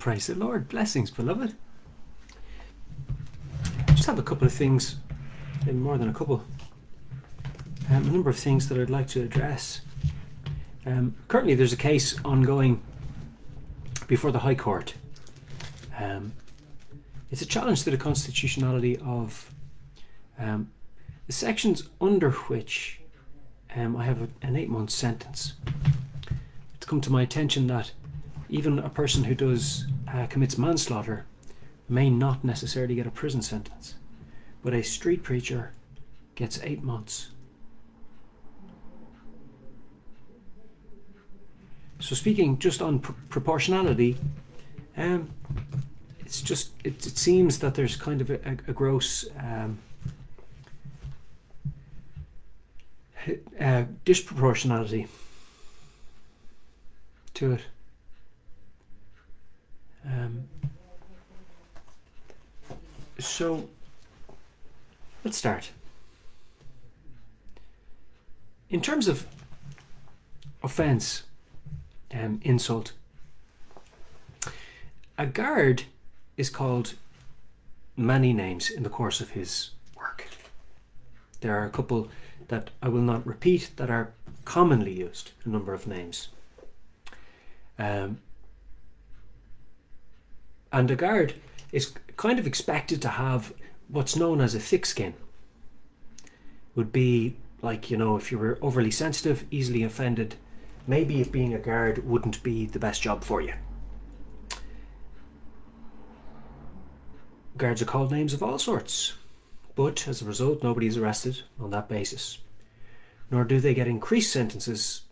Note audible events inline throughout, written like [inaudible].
Praise the Lord. Blessings, beloved. Just have a couple of things, maybe more than a couple. Um, a number of things that I'd like to address. Um, currently, there's a case ongoing before the High Court. Um, it's a challenge to the constitutionality of um, the sections under which um, I have a, an eight month sentence. It's come to my attention that even a person who does uh, commits manslaughter may not necessarily get a prison sentence, but a street preacher gets eight months. So speaking just on pr- proportionality, um, it's just it, it seems that there's kind of a, a, a gross um, uh, disproportionality to it. Um, so let's start. In terms of offence, um, insult, a guard is called many names in the course of his work. There are a couple that I will not repeat that are commonly used, a number of names. Um, and a guard is kind of expected to have what's known as a thick skin. Would be like, you know, if you were overly sensitive, easily offended, maybe being a guard wouldn't be the best job for you. Guards are called names of all sorts, but as a result, nobody is arrested on that basis. Nor do they get increased sentences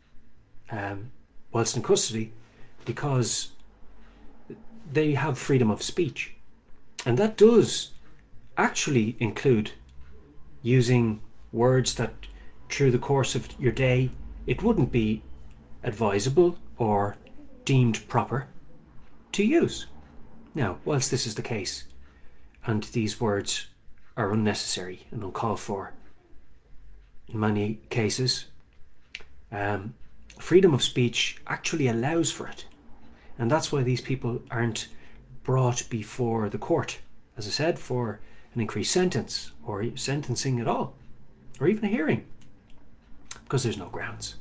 um, whilst in custody because they have freedom of speech. And that does actually include using words that through the course of your day it wouldn't be advisable or deemed proper to use. Now, whilst this is the case, and these words are unnecessary and uncalled for in many cases, um, freedom of speech actually allows for it. And that's why these people aren't brought before the court, as I said, for an increased sentence or sentencing at all, or even a hearing, because there's no grounds.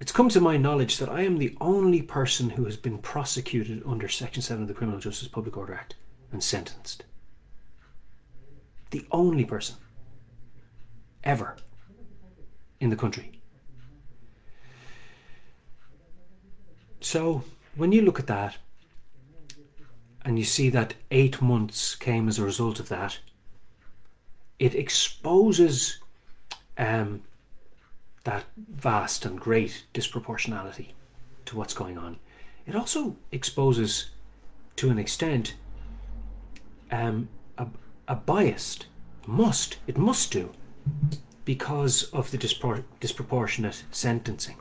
It's come to my knowledge that I am the only person who has been prosecuted under Section 7 of the Criminal Justice Public Order Act and sentenced. The only person ever in the country. So when you look at that and you see that eight months came as a result of that, it exposes um, that vast and great disproportionality to what's going on. It also exposes, to an extent, um, a, a biased, must, it must do, because of the dispor- disproportionate sentencing.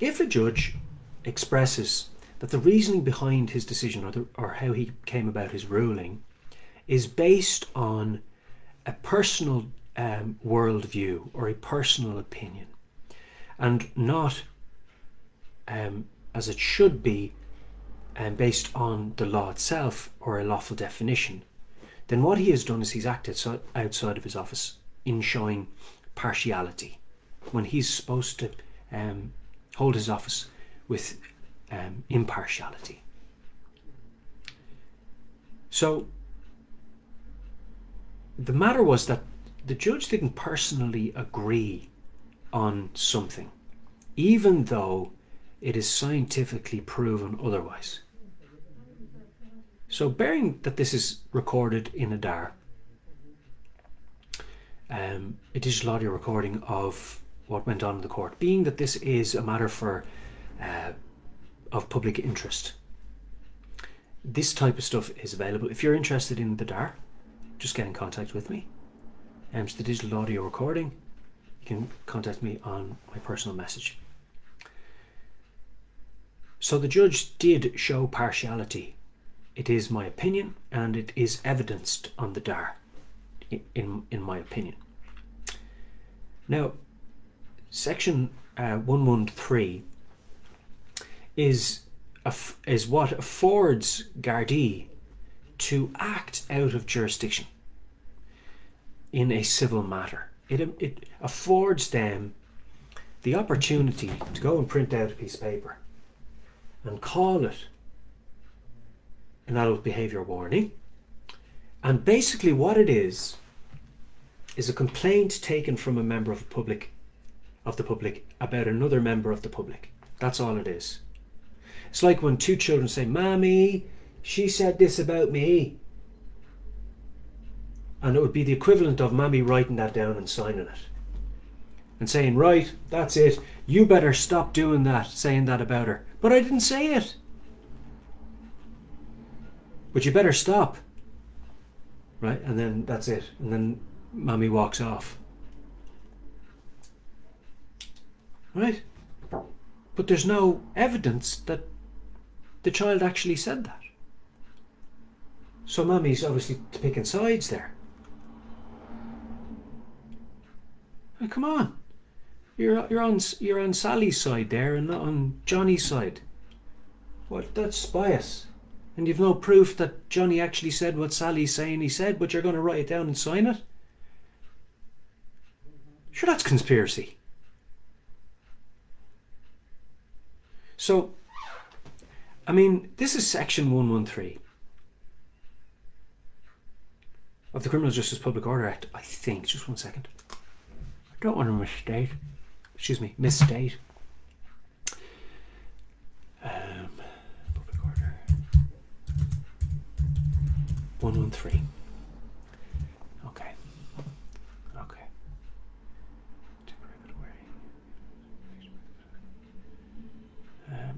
If a judge expresses that the reasoning behind his decision or, the, or how he came about his ruling is based on a personal um, worldview or a personal opinion and not um, as it should be um, based on the law itself or a lawful definition, then what he has done is he's acted so outside of his office in showing partiality when he's supposed to um, hold his office with um, impartiality. So the matter was that the judge didn't personally agree on something, even though it is scientifically proven otherwise. So, bearing that this is recorded in a DAR, um, a digital audio recording of what went on in the court, being that this is a matter for uh, of public interest. This type of stuff is available. If you're interested in the DAR, just get in contact with me. Um, it's the digital audio recording. You can contact me on my personal message. So the judge did show partiality. It is my opinion, and it is evidenced on the DAR, in, in my opinion. Now, section uh, 113 is, is what affords Gardaí to act out of jurisdiction in a civil matter. It, it affords them the opportunity to go and print out a piece of paper and call it an adult behaviour warning. And basically, what it is is a complaint taken from a member of the public of the public about another member of the public. That's all it is. It's like when two children say, Mommy, she said this about me. And it would be the equivalent of Mommy writing that down and signing it. And saying, Right, that's it. You better stop doing that, saying that about her. But I didn't say it. But you better stop. Right? And then that's it. And then Mommy walks off. Right? But there's no evidence that the child actually said that. So Mommy's obviously picking sides there. Oh, come on. You're you're on you're on Sally's side there and not on Johnny's side. What that's bias. And you've no proof that Johnny actually said what Sally's saying he said, but you're going to write it down and sign it? Sure, that's conspiracy. So, I mean, this is section 113 of the Criminal Justice Public Order Act, I think. Just one second. I don't want to misstate. Excuse me, misstate. Um, public Order 113.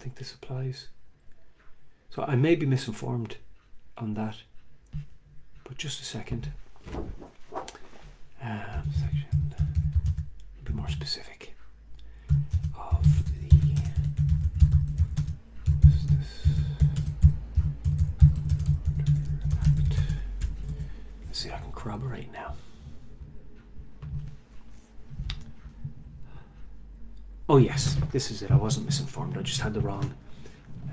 Think this applies. So I may be misinformed on that, but just a second. Um, section, be more specific see, I can corroborate now. Oh yes, this is it. I wasn't misinformed. I just had the wrong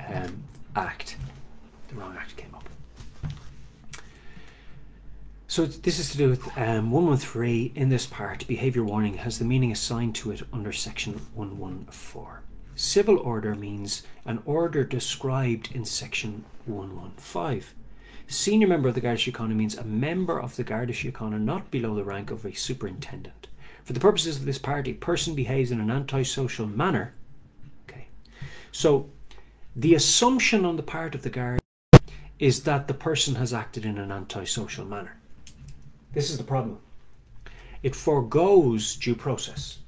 um, act. The wrong act came up. So this is to do with um, 113 in this part. Behaviour warning has the meaning assigned to it under section 114. Civil order means an order described in section 115. Senior member of the Garda Síochána means a member of the Garda Síochána not below the rank of a superintendent. For the purposes of this part, a person behaves in an antisocial manner. Okay. So the assumption on the part of the guard is that the person has acted in an antisocial manner. This is the problem. It foregoes due process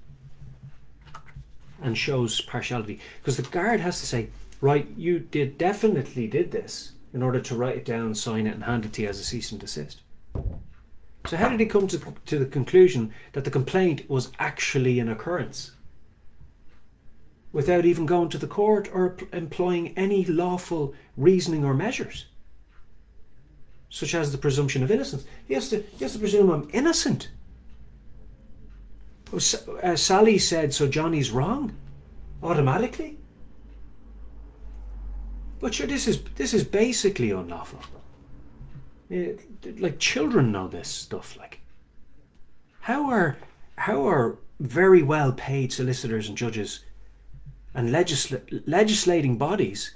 and shows partiality because the guard has to say, right, you did definitely did this in order to write it down, sign it, and hand it to you as a cease and desist. So how did he come to, to the conclusion that the complaint was actually an occurrence? Without even going to the court or employing any lawful reasoning or measures, such as the presumption of innocence. He has to, he has to presume I'm innocent. Uh, Sally said, so Johnny's wrong, automatically. But sure, this is this is basically unlawful like children know this stuff. Like, how are how are very well paid solicitors and judges and legisl- legislating bodies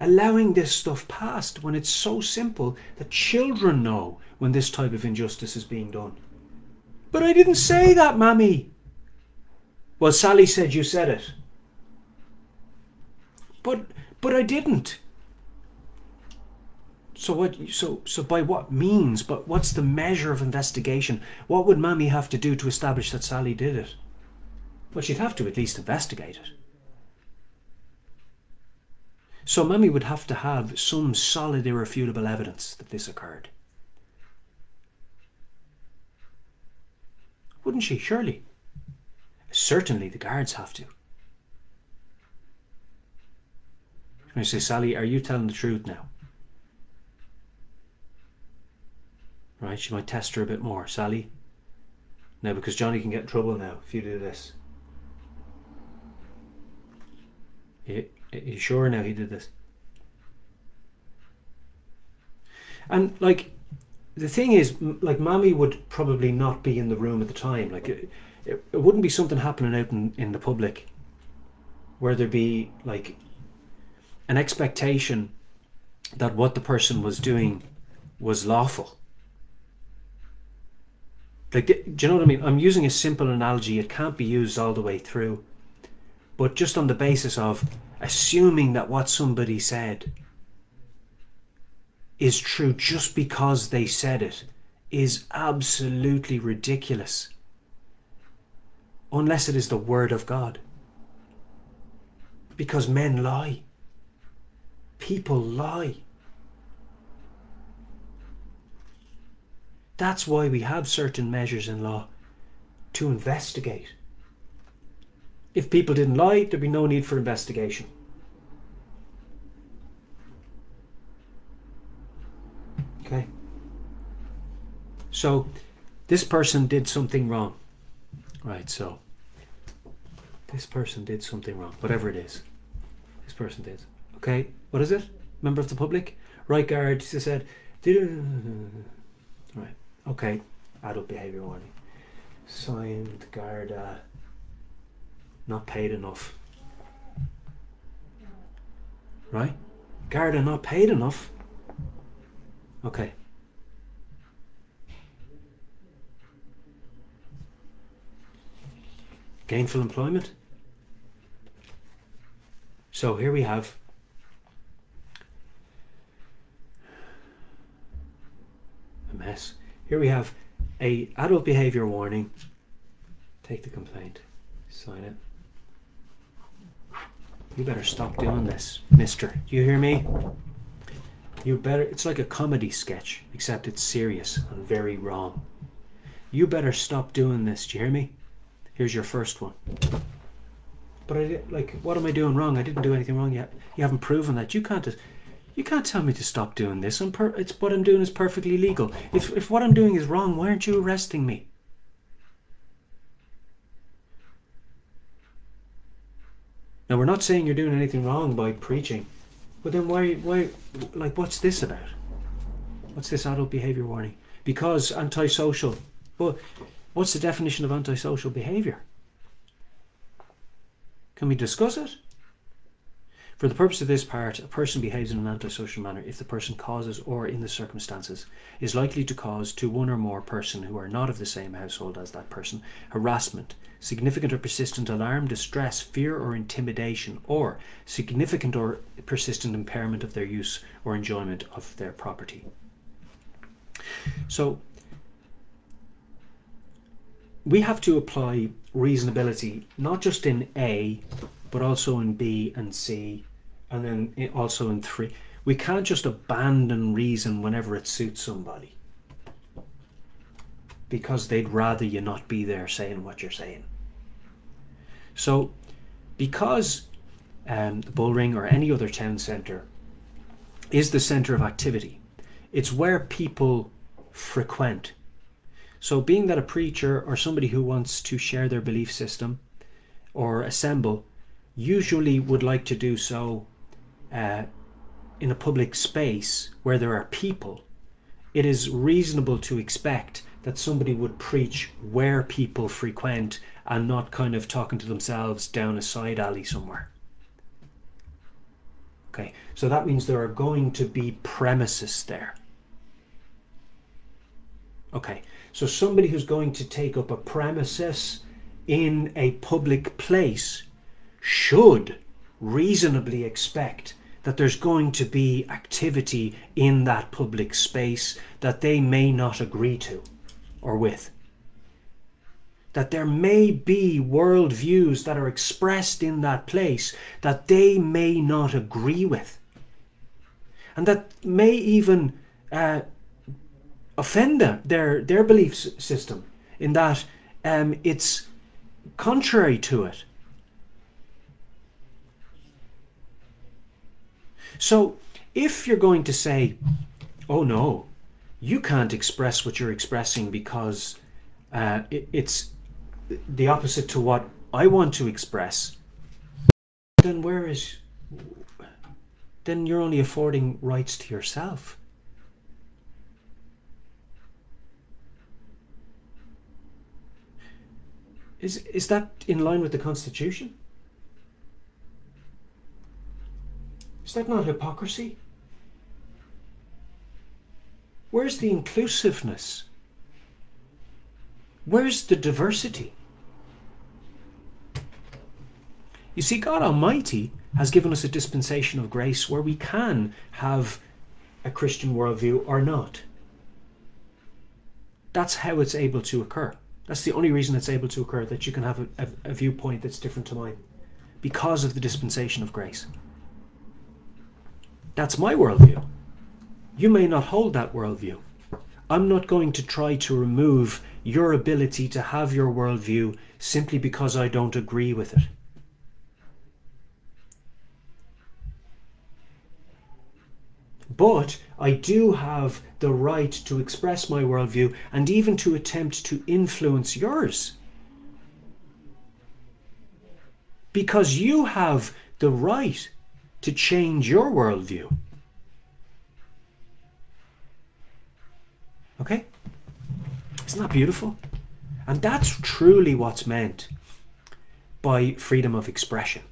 allowing this stuff passed when it's so simple that children know when this type of injustice is being done? But I didn't say that, Mammy. Well, Sally said you said it. But but I didn't. So what? So so by what means? But what's the measure of investigation? What would Mammy have to do to establish that Sally did it? Well, she'd have to at least investigate it. So Mammy would have to have some solid, irrefutable evidence that this occurred. Wouldn't she, surely? Certainly the guards have to. I say, Sally, are you telling the truth now? Right, she might test her a bit more. Sally? Now, because Johnny can get in trouble now if you do this. You sure now he did this? And, like, the thing is, like, Mammy would probably not be in the room at the time. Like, it, it, it wouldn't be something happening out in, in the public where there'd be, like, an expectation that what the person was doing was lawful. Like, do you know what I mean? I'm using a simple analogy. It can't be used all the way through. But just on the basis of assuming that what somebody said is true just because they said it is absolutely ridiculous. Unless it is the Word of God. Because men lie. People lie. That's why we have certain measures in law to investigate. If people didn't lie, there'd be no need for investigation. Okay? So, this person did something wrong. Right, so, this person did something wrong, whatever it is. This person did. Okay, what is it? Member of the public? Right guard said, right, okay, adult behaviour warning. Signed Garda, uh, not paid enough. Right? Garda not paid enough. Okay. Gainful employment. So here we have a mess. Here we have a adult behavior warning. Take the complaint. Sign it. You better stop doing this, mister. Do you hear me? You better, it's like a comedy sketch, except it's serious and very wrong. You better stop doing this, do you hear me? Here's your first one. But I, did, like, what am I doing wrong? I didn't do anything wrong yet. You haven't proven that. You can't, you can't tell me to stop doing this. I'm per, it's what I'm doing is perfectly legal. If, if what I'm doing is wrong, why aren't you arresting me? Now, we're not saying you're doing anything wrong by preaching. But then why, why, like, what's this about? What's this adult behavior warning? Because antisocial. Well, what's the definition of antisocial behavior? Can we discuss it? For the purpose of this part, a person behaves in an antisocial manner if the person causes or in the circumstances is likely to cause to one or more person who are not of the same household as that person harassment, significant or persistent alarm, distress, fear or intimidation, or significant or persistent impairment of their use or enjoyment of their property. So we have to apply reasonability not just in A, but also in B and C and then also in three. We can't just abandon reason whenever it suits somebody because they'd rather you not be there saying what you're saying. So, because um, the Bullring or any other town centre is the centre of activity, it's where people frequent. So, being that a preacher or somebody who wants to share their belief system or assemble usually would like to do so uh, in a public space where there are people, it is reasonable to expect that somebody would preach where people frequent and not kind of talking to themselves down a side alley somewhere. Okay, so that means there are going to be premises there. Okay, so somebody who's going to take up a premises in a public place should reasonably expect that there's going to be activity in that public space that they may not agree to or with. That there may be worldviews that are expressed in that place that they may not agree with, and that may even uh, offend them, their their belief system, in that um, it's contrary to it. So, if you're going to say, "Oh no, you can't express what you're expressing because uh, it, it's the opposite to what I want to express, then where is then you're only affording rights to yourself. Is is that in line with the Constitution? Is that not hypocrisy? Where's the inclusiveness? Where's the diversity? You see, God Almighty has given us a dispensation of grace where we can have a Christian worldview or not. That's how it's able to occur. That's the only reason it's able to occur that you can have a, a, a viewpoint that's different to mine because of the dispensation of grace. That's my worldview. You may not hold that worldview. I'm not going to try to remove your ability to have your worldview simply because I don't agree with it. But I do have the right to express my worldview and even to attempt to influence yours. Because you have the right to change your worldview. Okay? Isn't that beautiful? And that's truly what's meant by freedom of expression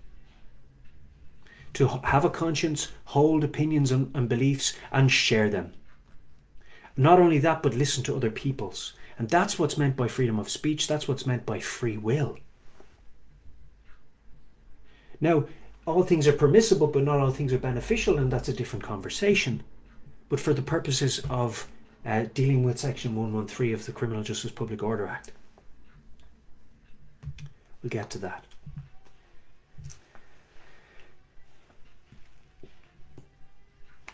to have a conscience, hold opinions and, and beliefs, and share them. Not only that, but listen to other people's. And that's what's meant by freedom of speech, that's what's meant by free will. Now, all things are permissible, but not all things are beneficial, and that's a different conversation. But for the purposes of uh, dealing with Section 113 of the Criminal Justice Public Order Act, we'll get to that.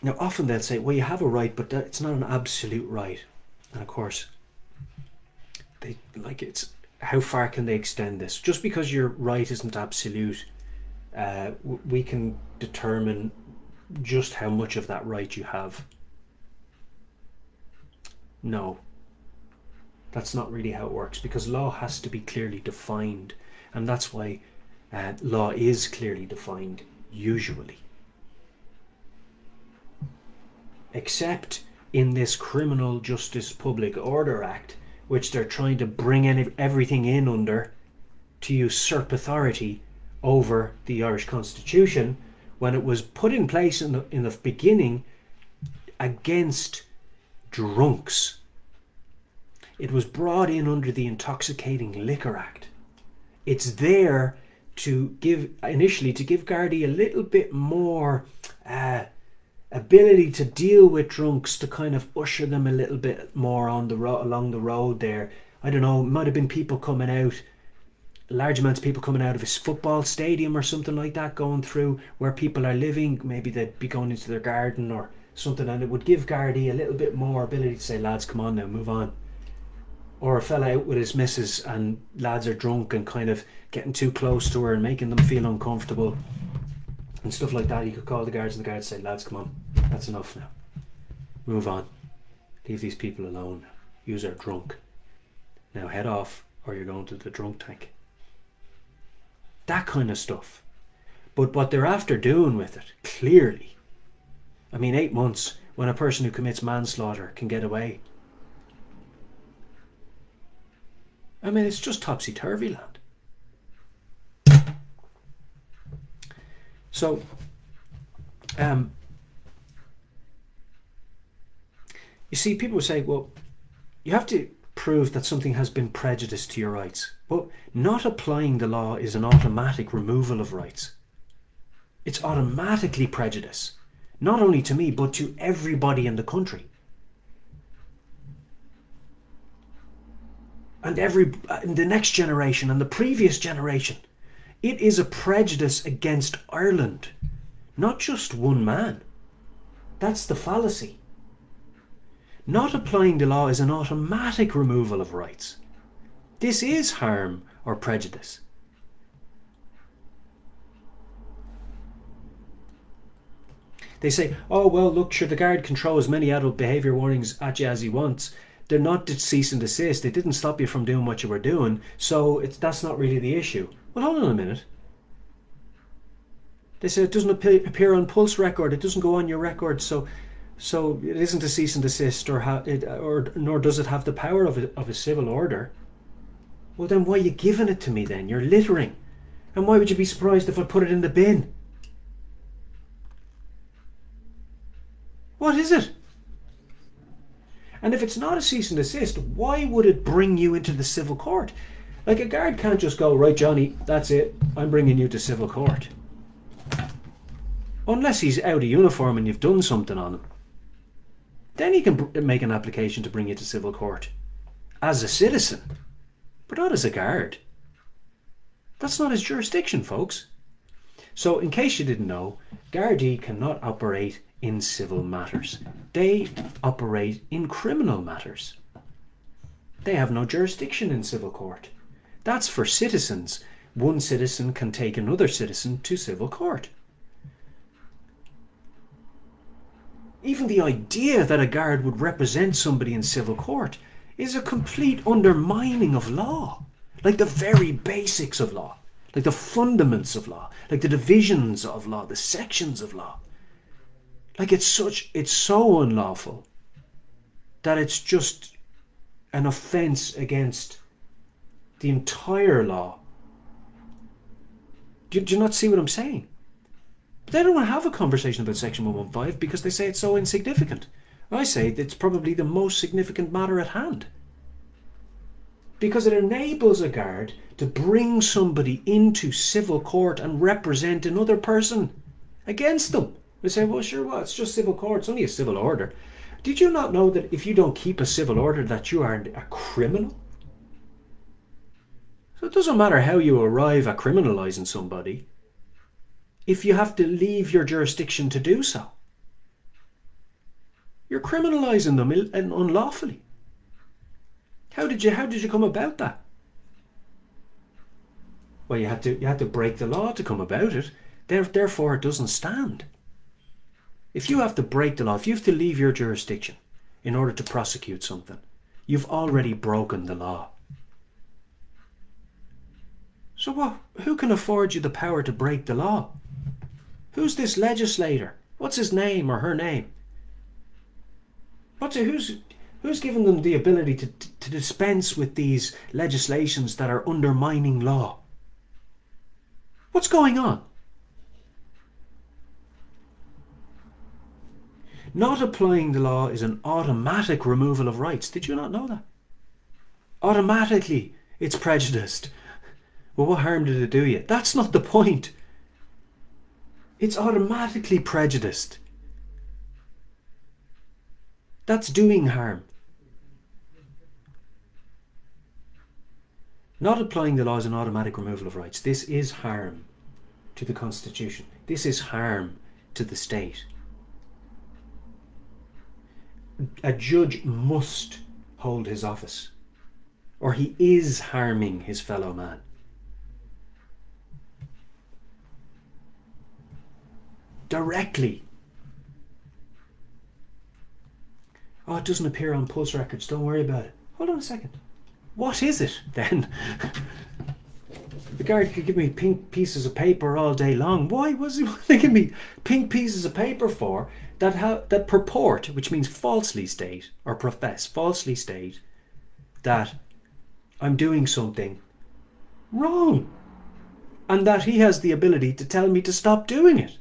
Now, often they'll say, well, you have a right, but it's not an absolute right. And of course, they like it's how far can they extend this? Just because your right isn't absolute, uh, we can determine just how much of that right you have. No, that's not really how it works because law has to be clearly defined, and that's why uh, law is clearly defined usually except in this Criminal Justice Public Order Act, which they're trying to bring in everything in under to usurp authority over the Irish Constitution when it was put in place in the, in the beginning against drunks. It was brought in under the Intoxicating Liquor Act. It's there to give initially to give Gardaí a little bit more uh, ability to deal with drunks to kind of usher them a little bit more on the road along the road there. I don't know, might have been people coming out, large amounts of people coming out of his football stadium or something like that, going through where people are living. Maybe they'd be going into their garden or something, and it would give Gardaí a little bit more ability to say, lads, come on now, move on. Or a fella out with his missus and lads are drunk and kind of getting too close to her and making them feel uncomfortable and stuff like that. You could call the guards and the guards say, lads, come on, that's enough now. Move on. Leave these people alone. Yous are drunk. Now head off or you're going to the drunk tank. That kind of stuff. But what they're after doing with it, clearly. I mean, eight months when a person who commits manslaughter can get away. I mean, it's just topsy turvy land. So, um, you see, people say, well, you have to prove that something has been prejudiced to your rights. But not applying the law is an automatic removal of rights. It's automatically prejudice, not only to me, but to everybody in the country. and every and the next generation and the previous generation. It is a prejudice against Ireland, not just one man. That's the fallacy. Not applying the law is an automatic removal of rights. This is harm or prejudice. They say, oh, well, look, sure, the guard can throw as many adult behaviour warnings at you as he wants. They're not to cease and desist. They didn't stop you from doing what you were doing. So it's, that's not really the issue. Well, hold on a minute. They say it doesn't appear on Pulse record. It doesn't go on your record. So so it isn't a cease and desist, or, it, or nor does it have the power of a, of a civil order. Well, then why are you giving it to me then? You're littering. And why would you be surprised if I put it in the bin? What is it? And if it's not a cease and desist, why would it bring you into the civil court? Like a guard can't just go, right, Johnny, that's it, I'm bringing you to civil court. Unless he's out of uniform and you've done something on him. Then he can make an application to bring you to civil court as a citizen, but not as a guard. That's not his jurisdiction, folks. So, in case you didn't know, Gardaí cannot operate in civil matters. They operate in criminal matters. They have no jurisdiction in civil court. That's for citizens. One citizen can take another citizen to civil court. Even the idea that a guard would represent somebody in civil court is a complete undermining of law. Like the very basics of law, like the fundaments of law, like the divisions of law, the sections of law. Like it's such, it's so unlawful that it's just an offence against the entire law. Do, do you not see what I'm saying? But they don't want to have a conversation about Section 115 because they say it's so insignificant. I say it's probably the most significant matter at hand. Because it enables a guard to bring somebody into civil court and represent another person against them. They say, well, sure, well, it's just civil court, it's only a civil order. Did you not know that if you don't keep a civil order that you are a criminal? So it doesn't matter how you arrive at criminalising somebody if you have to leave your jurisdiction to do so. You're criminalising them unlawfully. How did you how did you come about that? Well, you had to you had to break the law to come about it. Therefore, it doesn't stand. If you have to break the law, if you have to leave your jurisdiction in order to prosecute something, you've already broken the law. So what? Who can afford you the power to break the law? Who's this legislator? What's his name or her name? What's it, who's who's given them the ability to, to, to dispense with these legislations that are undermining law? What's going on? Not applying the law is an automatic removal of rights. Did you not know that? Automatically, it's prejudiced. Well, what harm did it do you? That's not the point it's automatically prejudiced. That's doing harm. Not applying the law is an automatic removal of rights. This is harm to the Constitution. This is harm to the state. A judge must hold his office, or he is harming his fellow man. Directly. Oh, it doesn't appear on Pulse Records. Don't worry about it. Hold on a second. What is it then? the guard could give me pink pieces of paper all day long. Why was [laughs] he giving me pink pieces of paper for that ha- that purport, which means falsely state or profess, falsely state that I'm doing something wrong, and that he has the ability to tell me to stop doing it?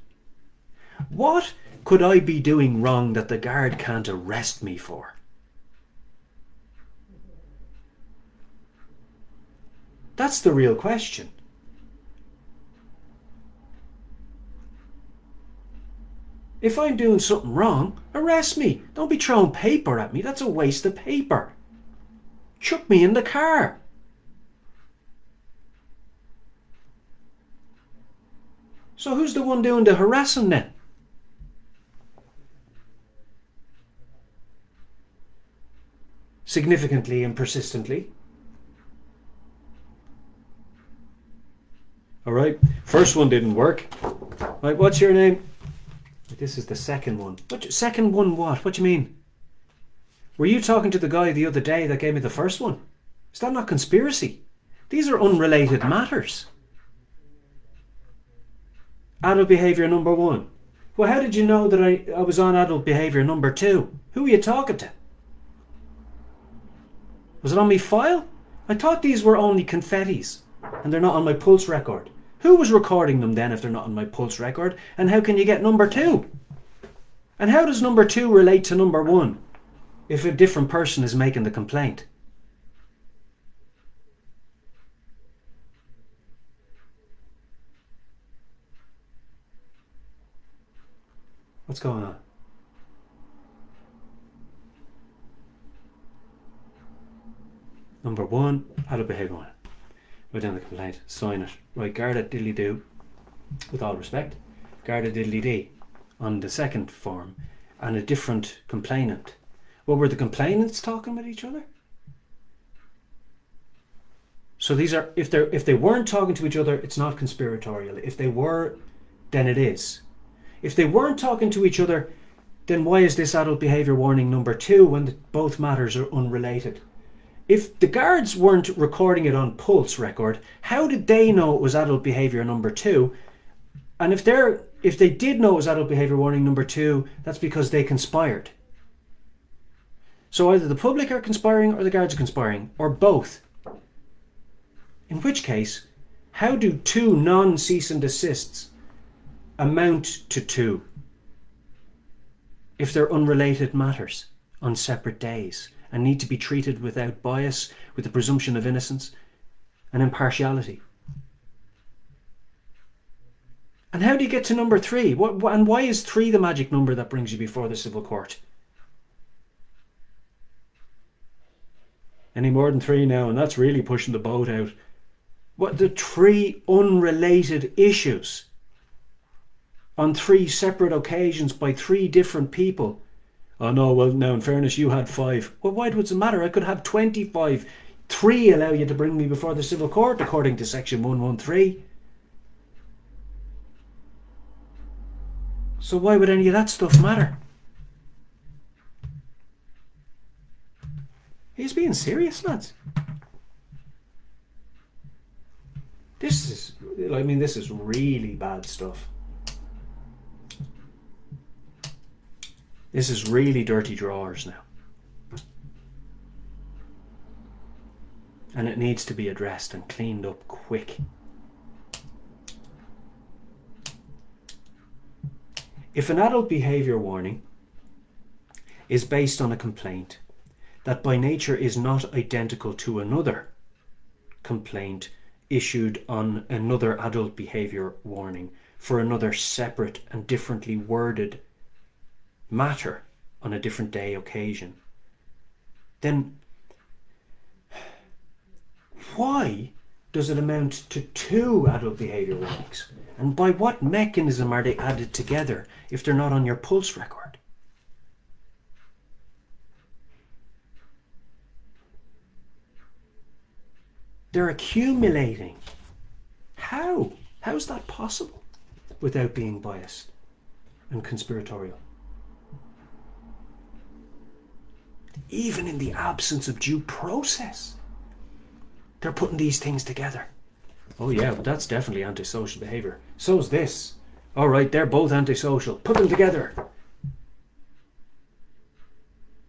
What could I be doing wrong that the guard can't arrest me for? That's the real question. If I'm doing something wrong, arrest me. Don't be throwing paper at me. That's a waste of paper. chuck me in the car. So who's the one doing the harassing then? Significantly and persistently. All right, first one didn't work. Right, what's your name? This is the second one. What second one? What? What do you mean? Were you talking to the guy the other day that gave me the first one? Is that not conspiracy? These are unrelated matters. Adult behaviour number one. Well, how did you know that I, I was on adult behaviour number two? Who were you talking to? Was it on my file? I thought these were only confettis and they're not on my pulse record. Who was recording them then if they're not on my pulse record? And how can you get number two? And how does number two relate to number one if a different person is making the complaint? What's going on? Number one, adult behaviour one. Write down the complaint, sign it. Right, Garda diddly do, with all respect, Garda diddly dee on the second form, and a different complainant. Well, were the complainants talking with each other? So these are if they if they weren't talking to each other, it's not conspiratorial. If they were, then it is. If they weren't talking to each other, then why is this adult behaviour warning number two when the, both matters are unrelated? If the guards weren't recording it on Pulse record, how did they know it was adult behaviour number two? And if they're if they did know it was adult behaviour warning number two, that's because they conspired. So either the public are conspiring or the guards are conspiring, or both. In which case, how do two non cease and desists amount to two if they're unrelated matters on separate days? And need to be treated without bias, with the presumption of innocence and impartiality. And how do you get to number three? What, and why is three the magic number that brings you before the civil court? Any more than three now, and that's really pushing the boat out. What the three unrelated issues on three separate occasions by three different people Oh no, well now in fairness you had five. Well why does it matter? I could have 25. Three allow you to bring me before the civil court according to section 113. So why would any of that stuff matter? He's being serious, lads. This is, I mean, this is really bad stuff. This is really dirty drawers now. And it needs to be addressed and cleaned up quick. If an adult behaviour warning is based on a complaint that by nature is not identical to another complaint issued on another adult behaviour warning for another separate and differently worded matter on a different day occasion, then why does it amount to two adult behaviour warnings? And by what mechanism are they added together if they're not on your pulse record? They're accumulating. How? How's that possible without being biased and conspiratorial? Even in the absence of due process. They're putting these things together. Oh, yeah, but that's definitely antisocial behavior. So's this. All right, they're both antisocial. Put them together.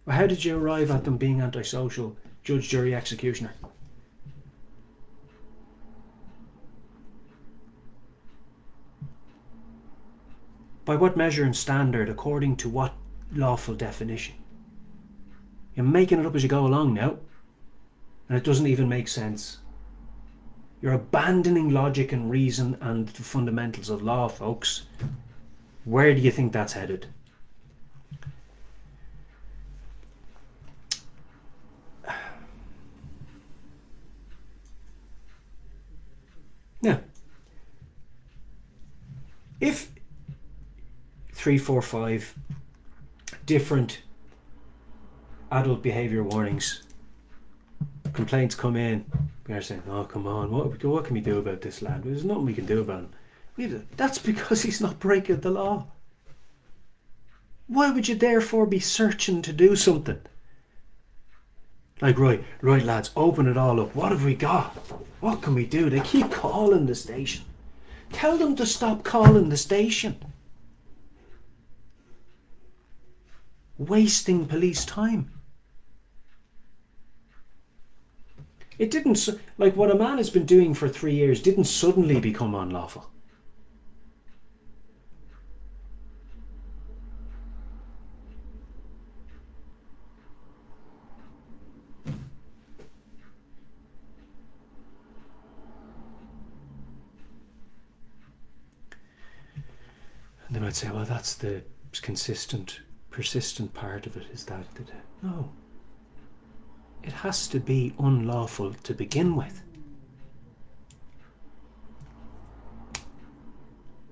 How did you arrive at them being antisocial, judge, jury, executioner? By what measure and standard, according to what lawful definition? You're making it up as you go along now. And it doesn't even make sense. You're abandoning logic and reason and the fundamentals of law, folks. Where do you think that's headed? [sighs] Now, if three, four, five different adult behaviour warnings. Complaints come in. We're saying, "Oh, come on! What, what can we do about this lad? There's nothing we can do about him." That's because [laughs] he's not breaking the law. Why would you therefore be searching to do something? Like, right, right, lads, open it all up. What have we got? What can we do? They keep calling the station. Tell them to stop calling the station. Wasting police time. It didn't, like what a man has been doing for three years didn't suddenly become unlawful. And they might say, well, that's the consistent, persistent part of it, is that, that uh, no. It has to be unlawful to begin with.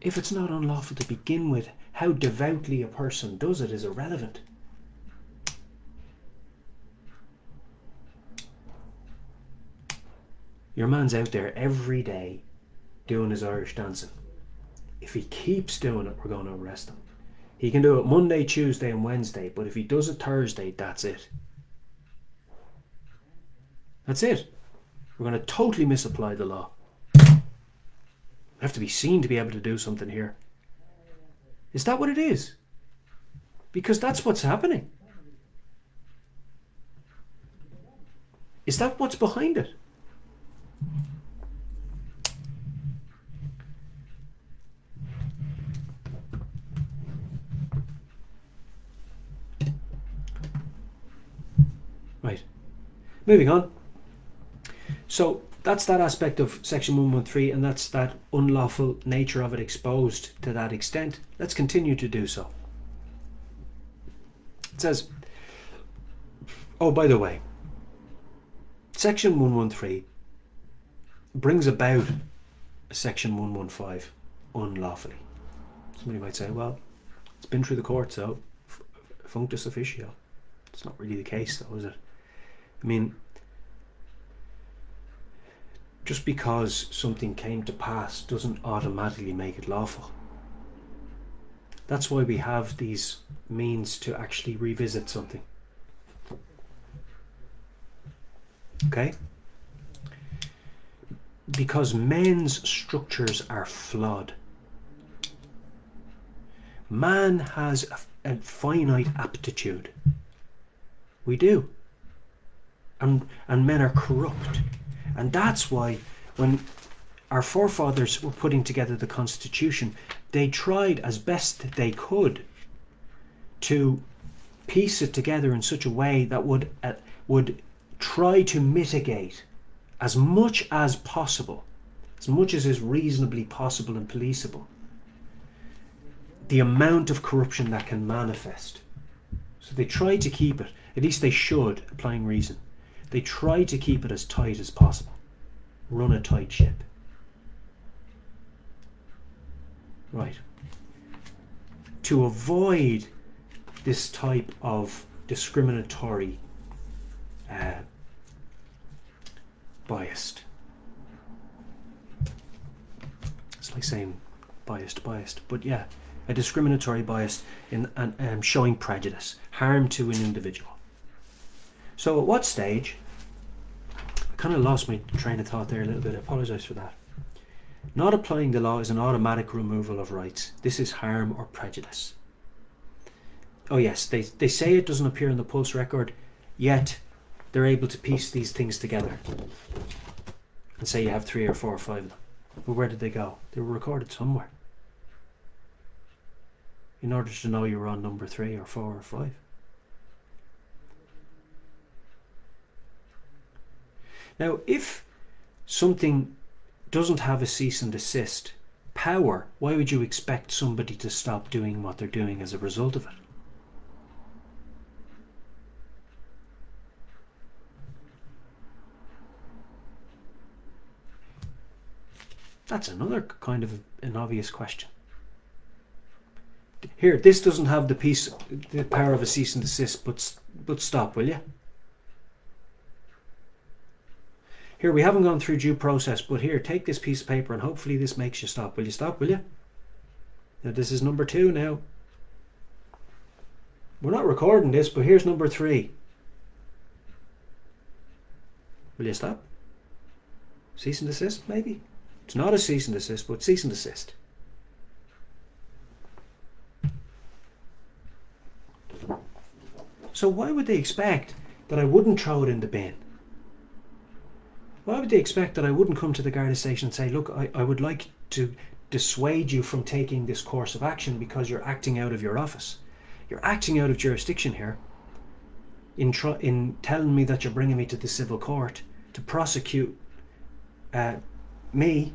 If it's not unlawful to begin with, how devoutly a person does it is irrelevant. Your man's out there every day doing his Irish dancing. If he keeps doing it, we're going to arrest him. He can do it Monday, Tuesday, and Wednesday, but if he does it Thursday, that's it. That's it. We're going to totally misapply the law. We have to be seen to be able to do something here. Is that what it is? Because that's what's happening. Is that what's behind it? Right. Moving on. So that's that aspect of section 113 and that's that unlawful nature of it exposed to that extent. Let's continue to do so. It says, oh, by the way, section 113 brings about section 115 unlawfully. Somebody might say, well, it's been through the court, so functus officio. It's not really the case, though, is it? I mean, just because something came to pass doesn't automatically make it lawful. That's why we have these means to actually revisit something. Okay? Because men's structures are flawed. Man has a, a finite aptitude. We do. And, and men are corrupt. And that's why when our forefathers were putting together the Constitution, they tried as best they could to piece it together in such a way that would uh, would try to mitigate as much as possible, as much as is reasonably possible and policeable, the amount of corruption that can manifest. So they tried to keep it, at least they should, applying reason. They try to keep it as tight as possible. Run a tight ship. Right. To avoid this type of discriminatory uh, biased. It's like saying biased, biased, but yeah, a discriminatory bias in and um, showing prejudice, harm to an individual. So at what stage kind of lost my train of thought there a little bit. I apologise for that. Not applying the law is an automatic removal of rights. This is harm or prejudice. Oh yes, they, they say it doesn't appear in the Pulse record, yet they're able to piece these things together and say you have three or four or five of them. But where did they go? They were recorded somewhere. In order to know you were on number three or four or five. Now, if something doesn't have a cease and desist power, why would you expect somebody to stop doing what they're doing as a result of it? That's another kind of an obvious question. Here, this doesn't have the piece, the power of a cease and desist, but but stop, will you? Here, we haven't gone through due process, but here, take this piece of paper and hopefully this makes you stop. Will you stop, will you? Now, this is number two now. We're not recording this, but here's number three. Will you stop? Cease and desist, maybe? It's not a cease and desist, but cease and desist. So why would they expect that I wouldn't throw it in the bin? Why would they expect that I wouldn't come to the Garda station and say, look, I, I would like to dissuade you from taking this course of action because you're acting out of your office? You're acting out of jurisdiction here in, tr- in telling me that you're bringing me to the civil court to prosecute uh, me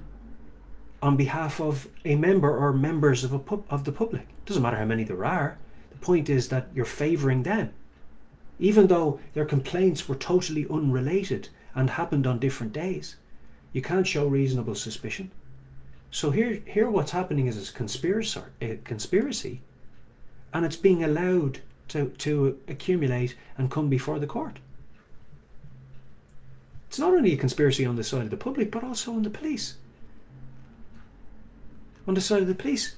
on behalf of a member or members of, a pub- of the public. Doesn't matter how many there are. The point is that you're favouring them. Even though their complaints were totally unrelated and happened on different days. You can't show reasonable suspicion. So here, here what's happening is a conspiracy, a conspiracy, and it's being allowed to, to accumulate and come before the court. It's not only a conspiracy on the side of the public, but also on the police. On the side of the police.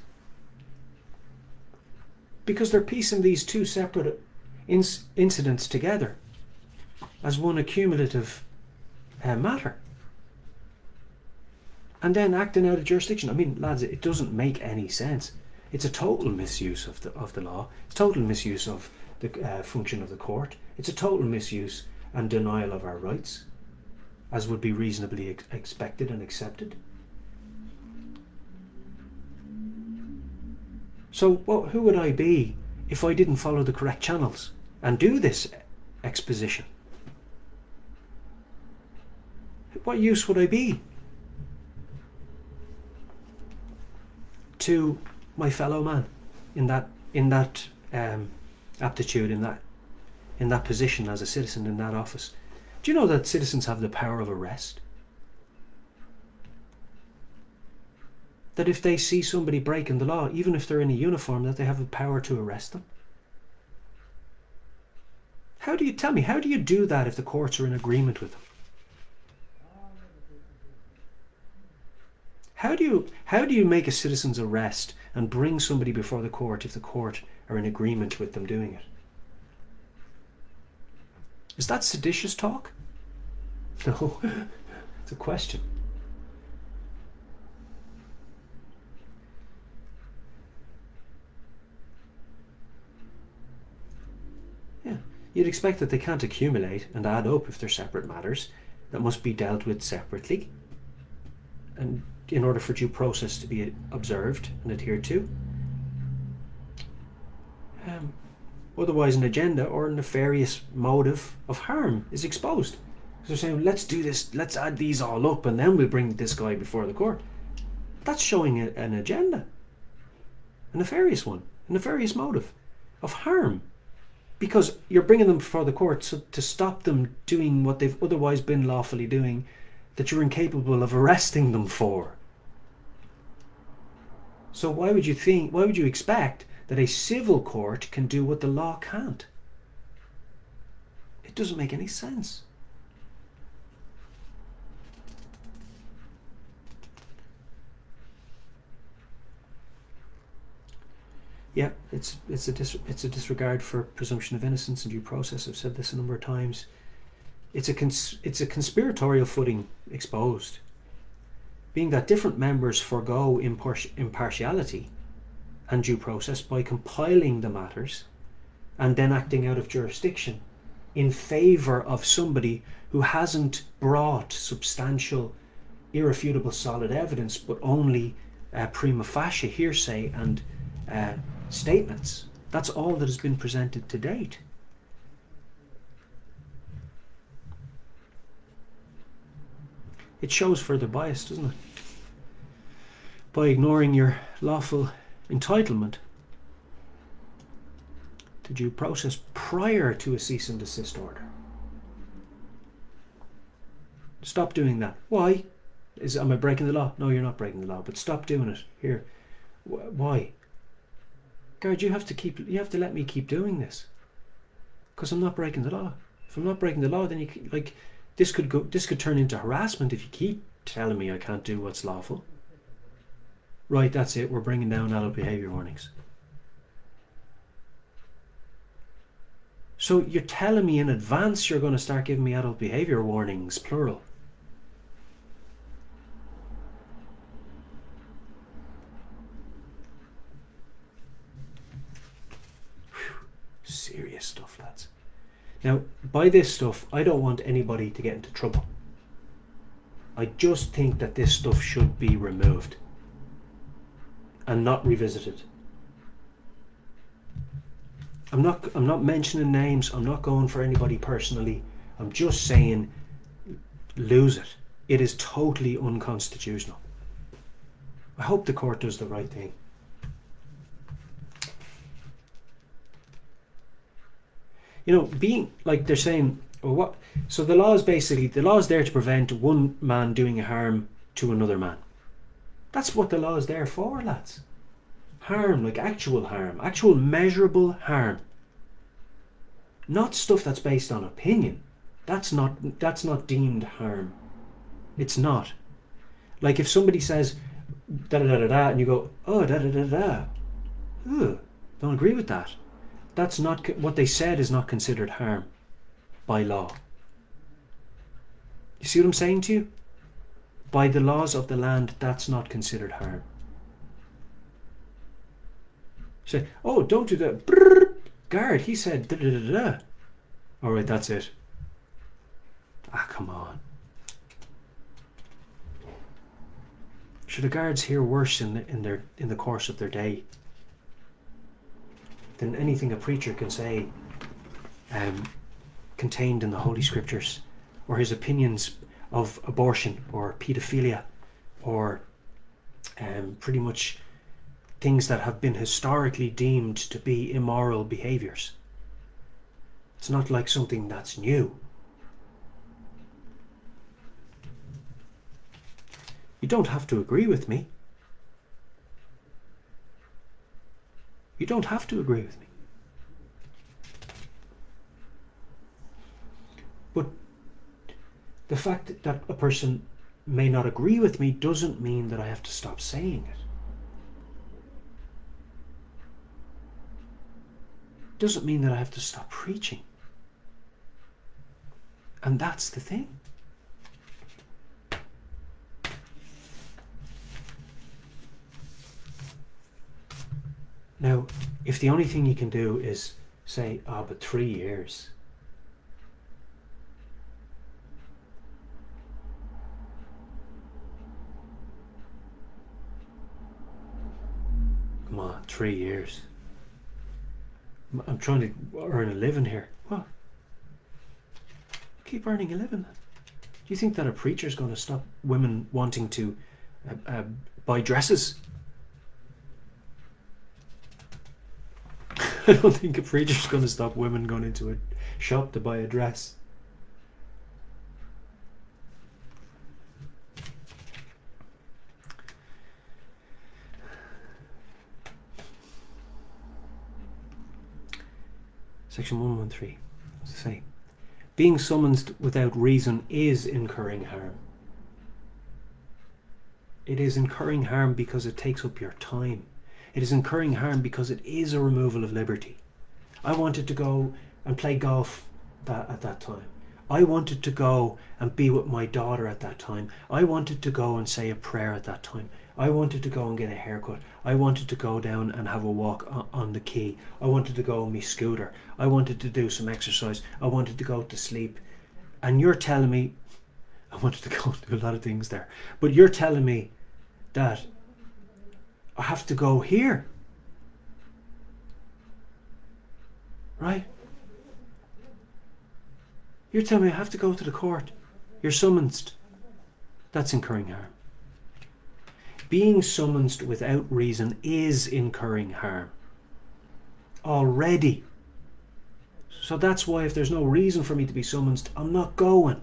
Because they're piecing these two separate inc- incidents together as one accumulative uh, matter. And then acting out of jurisdiction. I mean, lads, it doesn't make any sense. It's a total misuse of the of the law. It's total misuse of the uh, function of the court. It's a total misuse and denial of our rights, as would be reasonably ex- expected and accepted. So, well, who would I be if I didn't follow the correct channels and do this exposition? What use would I be to my fellow man in that in that um, aptitude in that in that position as a citizen in that office? Do you know that citizens have the power of arrest? That if they see somebody breaking the law, even if they're in a uniform, that they have the power to arrest them? How do you tell me? How do you do that if the courts are in agreement with them? How do you how do you make a citizen's arrest and bring somebody before the court if the court are in agreement with them doing it? Is that seditious talk? [laughs] No, it's a question. Yeah, you'd expect that they can't accumulate and add up if they're separate matters that must be dealt with separately. And in order for due process to be observed and adhered to. Um, otherwise, an agenda or a nefarious motive of harm is exposed. So they're saying, let's do this, let's add these all up, and then we'll bring this guy before the court. That's showing a, an agenda, a nefarious one, a nefarious motive of harm. Because you're bringing them before the court so to stop them doing what they've otherwise been lawfully doing that you're incapable of arresting them for. So why would you think, why would you expect that a civil court can do what the law can't? It doesn't make any sense. Yeah, it's it's a dis, it's a disregard for presumption of innocence and due process. I've said this a number of times. It's a cons, it's a conspiratorial footing exposed being that different members forego impartiality and due process by compiling the matters and then acting out of jurisdiction in favour of somebody who hasn't brought substantial, irrefutable, solid evidence, but only uh, prima facie hearsay and uh, statements. That's all that has been presented to date. It shows further bias, doesn't it? By ignoring your lawful entitlement to due process prior to a cease and desist order. Stop doing that. Why? Is am I breaking the law? No, you're not breaking the law. But stop doing it. Here, why? Guard, you have to keep. You have to let me keep doing this. Because I'm not breaking the law. If I'm not breaking the law, then you like this could go. This could turn into harassment if you keep telling me I can't do what's lawful. Right, that's it. We're bringing down adult behaviour warnings. So you're telling me in advance you're going to start giving me adult behaviour warnings, plural. Serious stuff, lads. Now, by this stuff, I don't want anybody to get into trouble. I just think that this stuff should be removed and not revisited. I'm not I'm not mentioning names. I'm not going for anybody personally. I'm just saying lose it. It is totally unconstitutional. I hope the court does the right thing. You know, being like they're saying, well, what? So the law is basically the law is there to prevent one man doing harm to another man. That's what the law is there for, lads. Harm, like actual harm, actual measurable harm. Not stuff that's based on opinion. That's not that's not deemed harm. It's not. Like if somebody says da da da da da and you go, oh da da da da. Ugh, don't agree with that. That's not what they said is not considered harm by law. You see what I'm saying to you? By the laws of the land, that's not considered harm. Say, oh, don't do that. Brrr, guard, he said da da da da. All right, that's it. Ah, come on. Should the guards hear worse in the, in their in the course of their day than anything a preacher can say, um, contained in the Holy Scriptures, or his opinions of abortion or paedophilia, or um, pretty much things that have been historically deemed to be immoral behaviors. It's not like something that's new. You don't have to agree with me. You don't have to agree with me. The fact that a person may not agree with me doesn't mean that I have to stop saying it. Doesn't mean that I have to stop preaching. And that's the thing. Now, if the only thing you can do is say, ah, but three years. Come on, three years. I'm- trying to earn a living here. What? Keep earning a living. Do you think that a preacher's going to stop women wanting to uh, uh, buy dresses? [laughs] I don't think a preacher's going to stop women going into a shop to buy a dress. Section 113. What's it say? Being summoned without reason is incurring harm. It is incurring harm because it takes up your time. It is incurring harm because it is a removal of liberty. I wanted to go and play golf that, at that time. I wanted to go and be with my daughter at that time. I wanted to go and say a prayer at that time. I wanted to go and get a haircut. I wanted to go down and have a walk on, the quay. I wanted to go on my scooter. I wanted to do some exercise. I wanted to go to sleep. And you're telling me, [laughs] I wanted to go do a lot of things there, but you're telling me that I have to go here. Right? You're telling me I have to go to the court. You're summoned. That's incurring harm. Being summoned without reason is incurring harm. Already. So that's why if there's no reason for me to be summoned, I'm not going.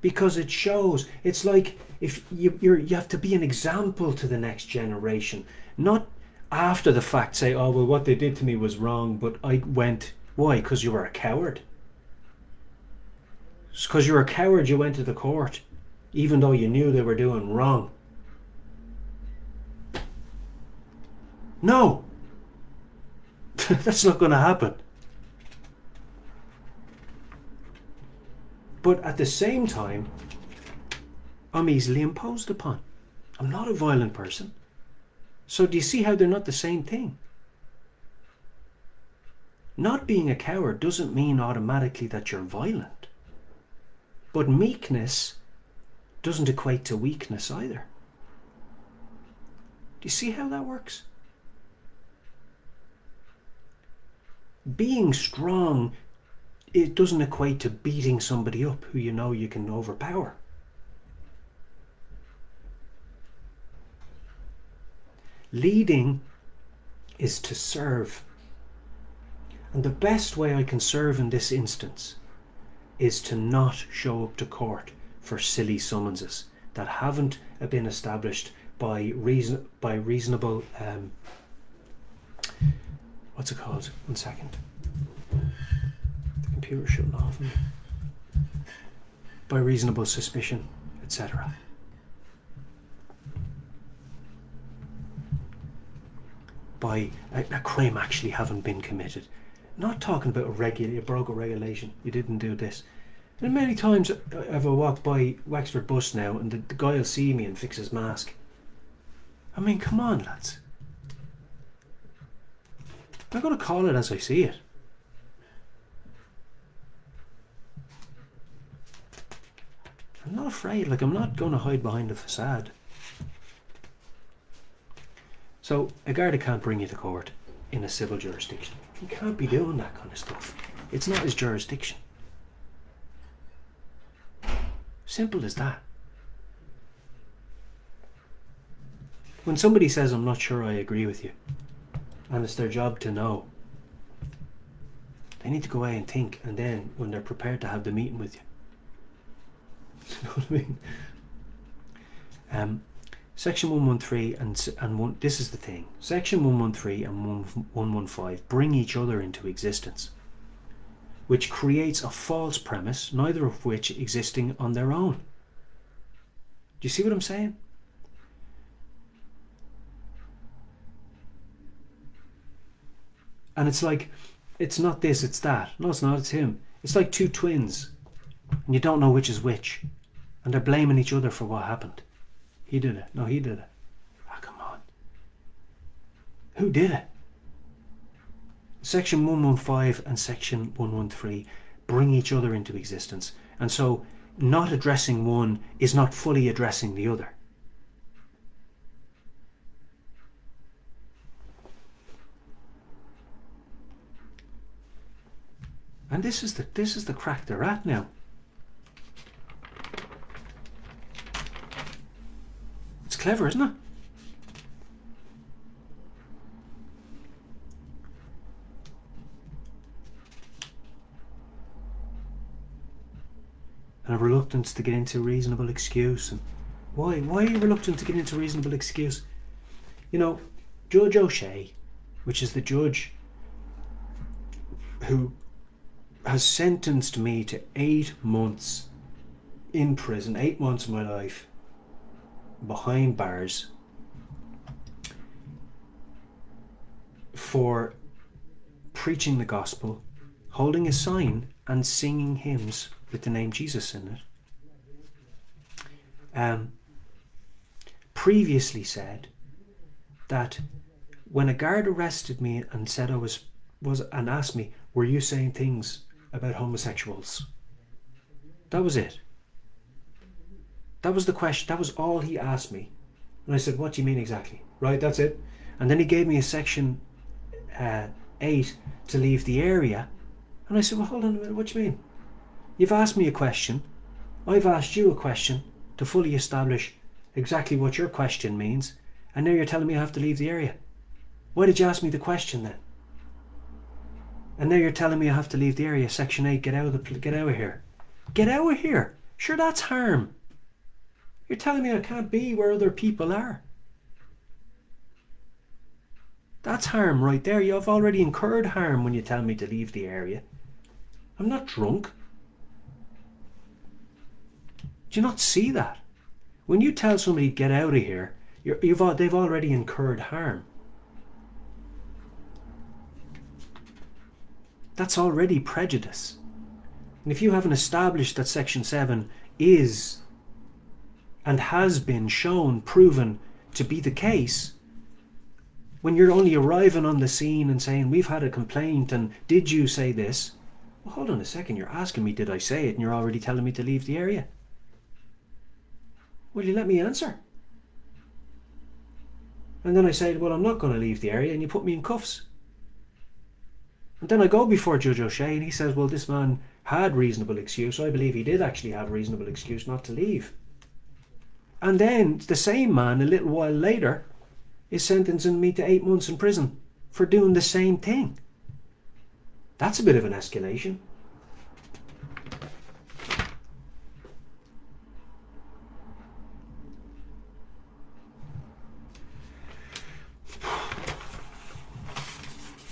Because it shows. It's like if you you're, you have to be an example to the next generation, not after the fact say, oh, well, what they did to me was wrong, but I went. Why? Because you were a coward. Because you're a coward, you went to the court, even though you knew they were doing wrong. No! [laughs] That's not going to happen. But at the same time, I'm easily imposed upon. I'm not a violent person. So do you see how they're not the same thing? Not being a coward doesn't mean automatically that you're violent. But meekness doesn't equate to weakness either. Do you see how that works? Being strong it doesn't equate to beating somebody up who you know you can overpower. Leading is to serve. And the best way I can serve in this instance is to not show up to court for silly summonses that haven't been established by reason by reasonable um, what's it called? One second The computer shutting off by reasonable suspicion, etc. By a, a, crime actually having been committed. Not talking about a regular, you broke a regulation, you didn't do this. And many times I've walked by Wexford bus now and the, the guy will see me and fix his mask. I mean, come on, lads. I'm going to call it as I see it. I'm not afraid. Like, I'm not going to hide behind the facade. So, a Garda can't bring you to court in a civil jurisdiction. He can't be doing that kind of stuff. It's not his jurisdiction. Simple as that. When somebody says, I'm not sure I agree with you, and it's their job to know, they need to go away and think, and then when they're prepared to have the meeting with you, [laughs] you know what I mean? Um, section 113 and, and one, this is the thing. Section 113 and 115 bring each other into existence, which creates a false premise, neither of which existing on their own. Do you see what I'm saying? And it's like, it's not this, it's that. No, it's not, it's him. It's like two twins and you don't know which is which. And they're blaming each other for what happened. He did it. No, he did it. Oh, come on. Who did it? Section 115 and Section 113 bring each other into existence. And so not addressing one is not fully addressing the other. And this is the this is the crack they're at now. Clever, isn't it? And a reluctance to get into a reasonable excuse. And why? Why are you reluctant to get into a reasonable excuse? You know, Judge O'Shea, which is the judge who has sentenced me to eight months in prison, eight months of my life behind bars for preaching the gospel, holding a sign, and singing hymns with the name Jesus in it. Um, previously said that when a guard arrested me and said I was was and asked me, "Were you saying things about homosexuals?" That was it. That was the question. That was all he asked me. And I said, What do you mean exactly? Right, that's it. And then he gave me a section uh, 8 to leave the area. And I said, Well, hold on a minute. What do you mean? You've asked me a question. I've asked you a question to fully establish exactly what your question means. And now you're telling me I have to leave the area. Why did you ask me the question then? And now you're telling me I have to leave the area. Section 8, get out of the get out of here. Get out of here. Sure, that's harm. You're telling me I can't be where other people are. That's harm right there. You've already incurred harm when you tell me to leave the area. I'm not drunk. Do you not see that? When you tell somebody get out of here, you're, you've they've already incurred harm. That's already prejudice. And if you haven't established that Section 7 is and has been shown, proven to be the case, when you're only arriving on the scene and saying, We've had a complaint, and did you say this? Well, hold on a second, you're asking me, Did I say it? And you're already telling me to leave the area. Will you let me answer? And then I said, Well, I'm not going to leave the area, and you put me in cuffs. And then I go before Judge O'Shea, and he says, Well, this man had reasonable excuse. I believe he did actually have reasonable excuse not to leave. And then the same man, a little while later, is sentencing me to eight months in prison for doing the same thing. That's a bit of an escalation.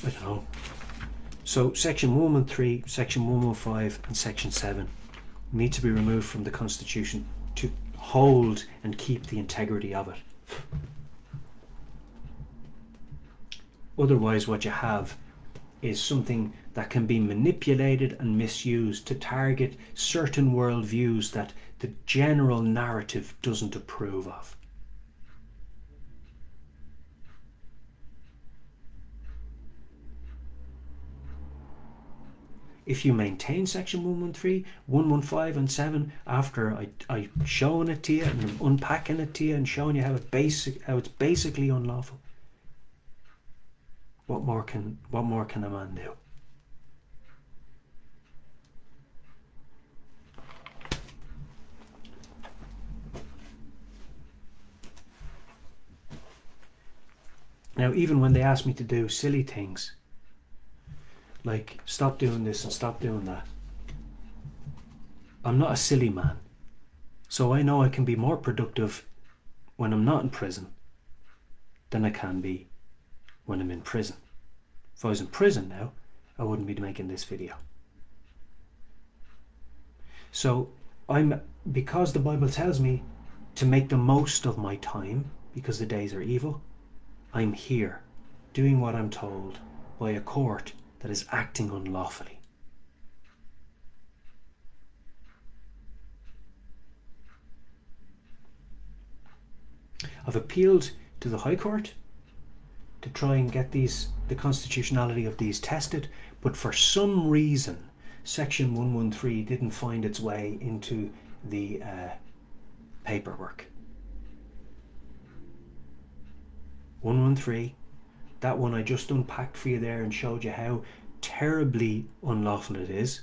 I don't know. So section 113, section 115 and section 7 need to be removed from the constitution to hold and keep the integrity of it. Otherwise, what you have is something that can be manipulated and misused to target certain worldviews that the general narrative doesn't approve of. If you maintain section 113, 115 and 7 after I, I showing it to you and unpacking it to you and showing you how it basic how it's basically unlawful, what more can what more can a man do? Now, even when they ask me to do silly things, like stop doing this and stop doing that, I'm not a silly man. So I know I can be more productive when I'm not in prison than I can be when I'm in prison. If I was in prison now, I wouldn't be making this video. So I'm because the Bible tells me to make the most of my time because the days are evil, I'm here doing what I'm told by a court that is acting unlawfully. I've appealed to the High Court to try and get these the constitutionality of these tested, but for some reason, Section 113 didn't find its way into the uh, paperwork. 113, that one I just unpacked for you there and showed you how terribly unlawful it is,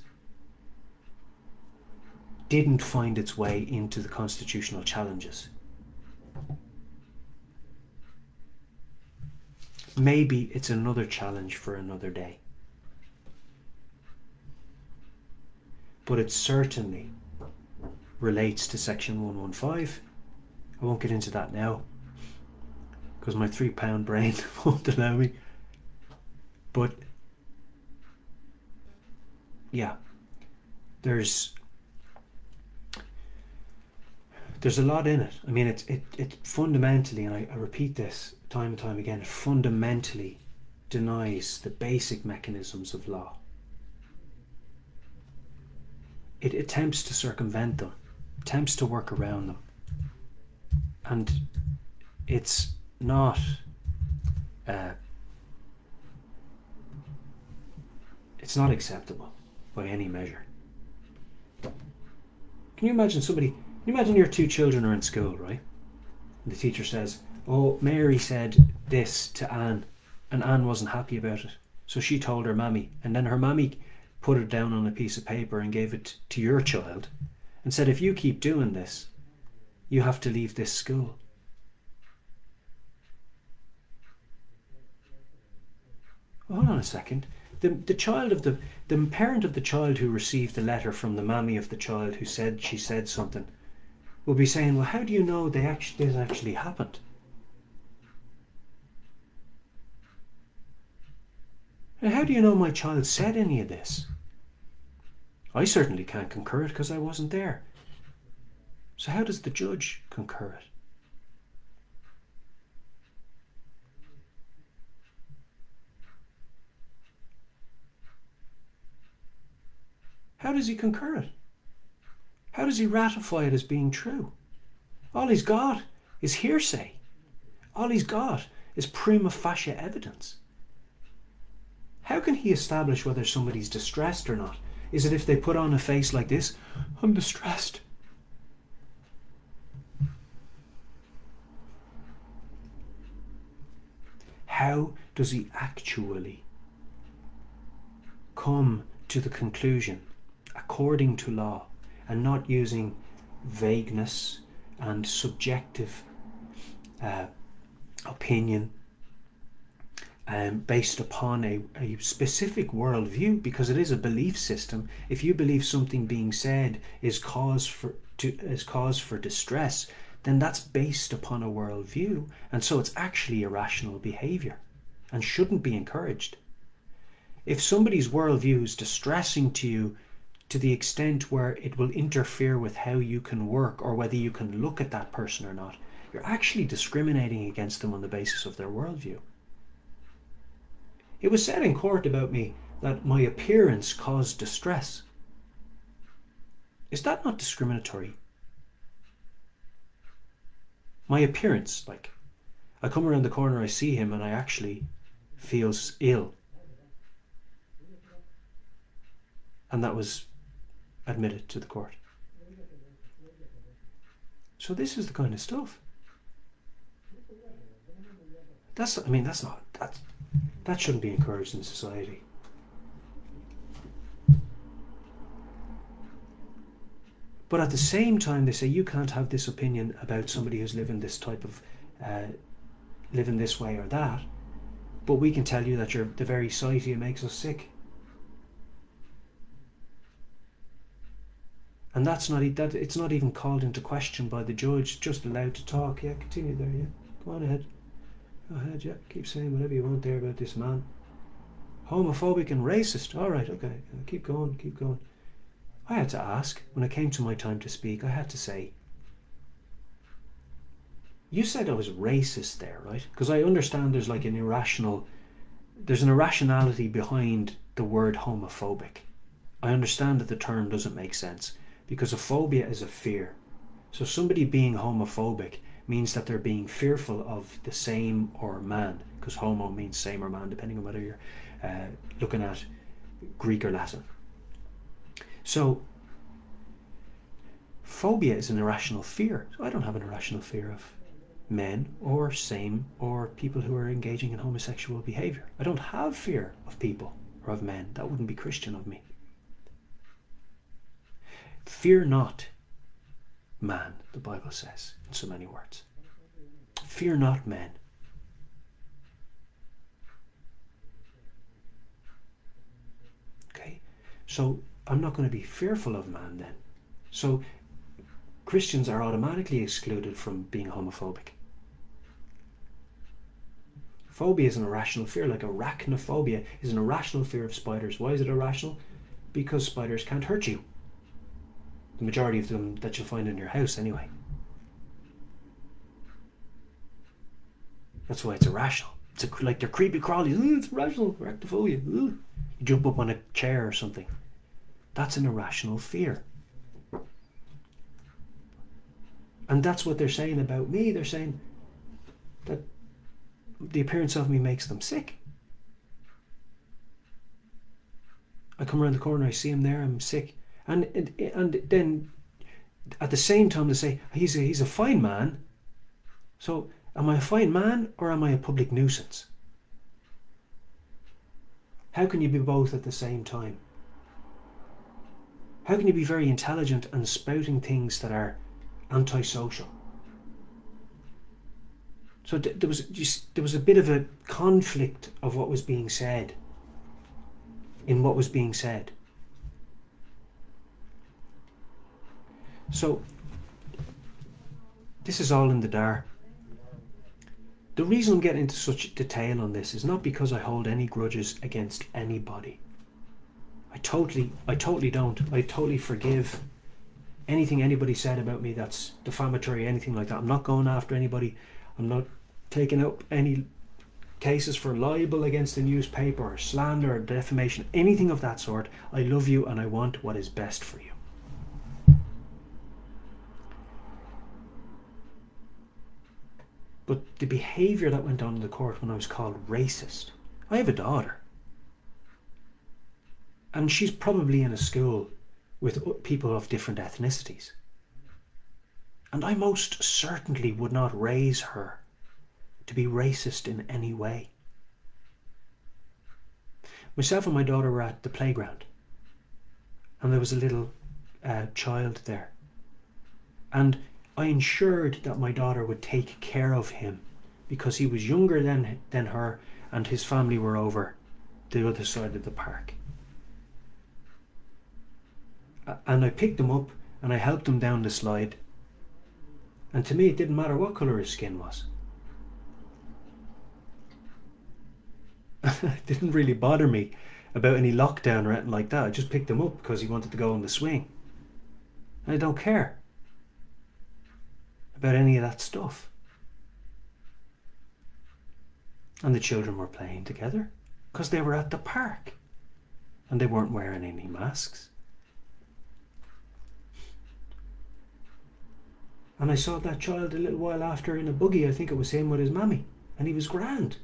didn't find its way into the constitutional challenges. Maybe it's another challenge for another day. But it certainly relates to section 115. I won't get into that now because my three pound brain [laughs] won't allow me. But yeah, there's there's a lot in it. I mean, it's it it fundamentally, and I, I repeat this time and time again, it fundamentally denies the basic mechanisms of law. It attempts to circumvent them, attempts to work around them, and it's not. Uh, it's not acceptable by any measure. Can you imagine somebody? Can you imagine your two children are in school, right? And the teacher says, "Oh, Mary said this to Anne, and Anne wasn't happy about it, so she told her mammy, and then her mammy put it down on a piece of paper and gave it to your child, and said, if you keep doing this, you have to leave this school." Hold on a second. The, the child of the the parent of the child who received the letter from the mammy of the child who said she said something will be saying, well, how do you know they actually this actually happened? And how do you know my child said any of this? I certainly can't concur it because I wasn't there. So, how does the judge concur it? How does he concur it? How does he ratify it as being true? All he's got is hearsay. All he's got is prima facie evidence. How can he establish whether somebody's distressed or not? Is it if they put on a face like this? I'm distressed. How does he actually come to the conclusion according to law and not using vagueness and subjective uh, opinion um, based upon a, a specific worldview because it is a belief system. If you believe something being said is cause for to, is cause for distress, then that's based upon a worldview, and so it's actually irrational behavior and shouldn't be encouraged. If somebody's worldview is distressing to you to the extent where it will interfere with how you can work or whether you can look at that person or not, you're actually discriminating against them on the basis of their worldview. It was said in court about me that my appearance caused distress. Is that not discriminatory? My appearance, like, I come around the corner, I see him, and I actually feel ill. And that was admitted to the court. So this is the kind of stuff. That's I mean that's not that's that shouldn't be encouraged in society. But at the same time, they say you can't have this opinion about somebody who's living this type of, uh, living this way or that. But we can tell you that you're, the very sight of you makes us sick. And that's not that it's not even called into question by the judge, just allowed to talk. Yeah, continue there, yeah. Go on ahead. Go ahead, yeah. Keep saying whatever you want there about this man. Homophobic and racist. All right, okay. Uh, keep going, keep going. I had to ask, when it came to my time to speak, I had to say, you said I was racist there, right? Because I understand there's like an irrational, there's an irrationality behind the word homophobic. I understand that the term doesn't make sense because a phobia is a fear. So somebody being homophobic means that they're being fearful of the same or man, because homo means same or man, depending on whether you're uh, looking at Greek or Latin. So, phobia is an irrational fear. So I don't have an irrational fear of men or same or people who are engaging in homosexual behavior. I don't have fear of people or of men. That wouldn't be Christian of me. Fear not man, the Bible says in so many words. Fear not men. Okay? So I'm not going to be fearful of man then. So Christians are automatically excluded from being homophobic. Phobia is an irrational fear, like arachnophobia is an irrational fear of spiders. Why is it irrational? Because spiders can't hurt you. The majority of them that you'll find in your house, anyway. That's why it's irrational. It's a, like they're creepy crawlies. it's irrational. Arachnophobia. You jump up on a chair or something. That's an irrational fear. And that's what they're saying about me. They're saying that the appearance of me makes them sick. I come around the corner, I see him there, I'm sick. And and then at the same time they say he's a, he's a fine man. So am I a fine man or am I a public nuisance? How can you be both at the same time? How can you be very intelligent and spouting things that are antisocial? So there was just, there was a bit of a conflict of what was being said in what was being said. So this is all in the dark the reason I'm getting into such detail on this is not because I hold any grudges against anybody. I totally, I totally don't. I totally forgive anything anybody said about me that's defamatory, anything like that. I'm not going after anybody. I'm not taking up any cases for libel against the newspaper or slander or defamation, anything of that sort. I love you and I want what is best for you. But the behaviour that went on in the court when I was called racist, I have a daughter. And she's probably in a school with people of different ethnicities. And I most certainly would not raise her to be racist in any way. Myself and my daughter were at the playground, and there was a little uh, child there. And I ensured that my daughter would take care of him because he was younger than, than her and his family were over the other side of the park. And I picked him up and I helped him down the slide. And to me, it didn't matter what colour his skin was. [laughs] it didn't really bother me about any lockdown or anything like that. I just picked him up because he wanted to go on the swing. I don't care about any of that stuff. And the children were playing together because they were at the park and they weren't wearing any masks. And I saw that child a little while after in a buggy, I think it was him with his mammy, and he was grand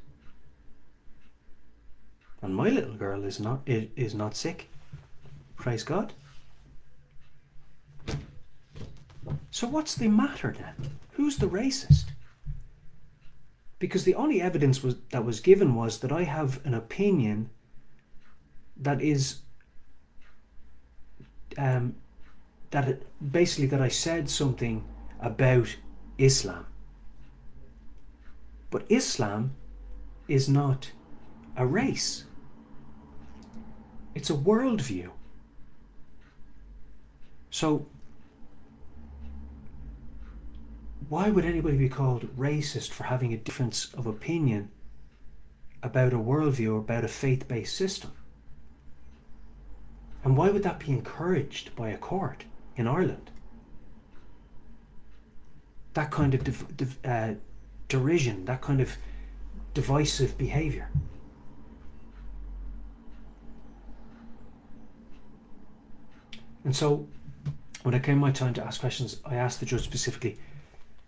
and my little girl is not is not sick. Praise God. So what's the matter then? Who's the racist? Because the only evidence was that was given was that I have an opinion that is um, that it, basically that I said something about Islam. But Islam is not a race. It's a worldview. So, why would anybody be called racist for having a difference of opinion about a worldview or about a faith based system? And why would that be encouraged by a court in Ireland? That kind of div- div- uh, derision, that kind of divisive behaviour. And so when it came my time to ask questions, I asked the judge specifically,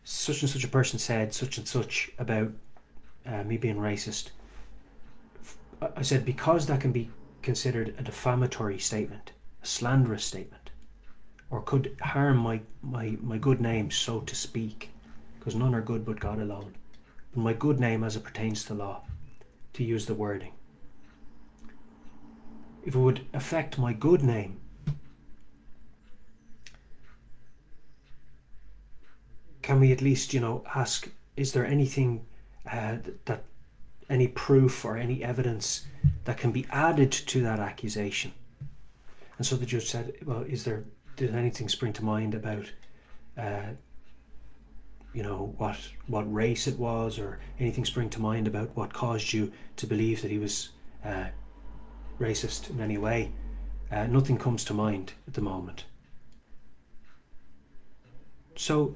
such and such a person said such and such about uh, me being racist. I said, because that can be considered a defamatory statement, a slanderous statement, or could harm my, my, my good name, so to speak, because none are good but God alone, but my good name as it pertains to law, to use the wording. If it would affect my good name, can we at least, you know, ask, is there anything uh, that, any proof or any evidence that can be added to that accusation? And so the judge said, well, is there, did anything spring to mind about, uh, you know, what, what race it was or anything spring to mind about what caused you to believe that he was uh, racist in any way? Uh, nothing comes to mind at the moment. So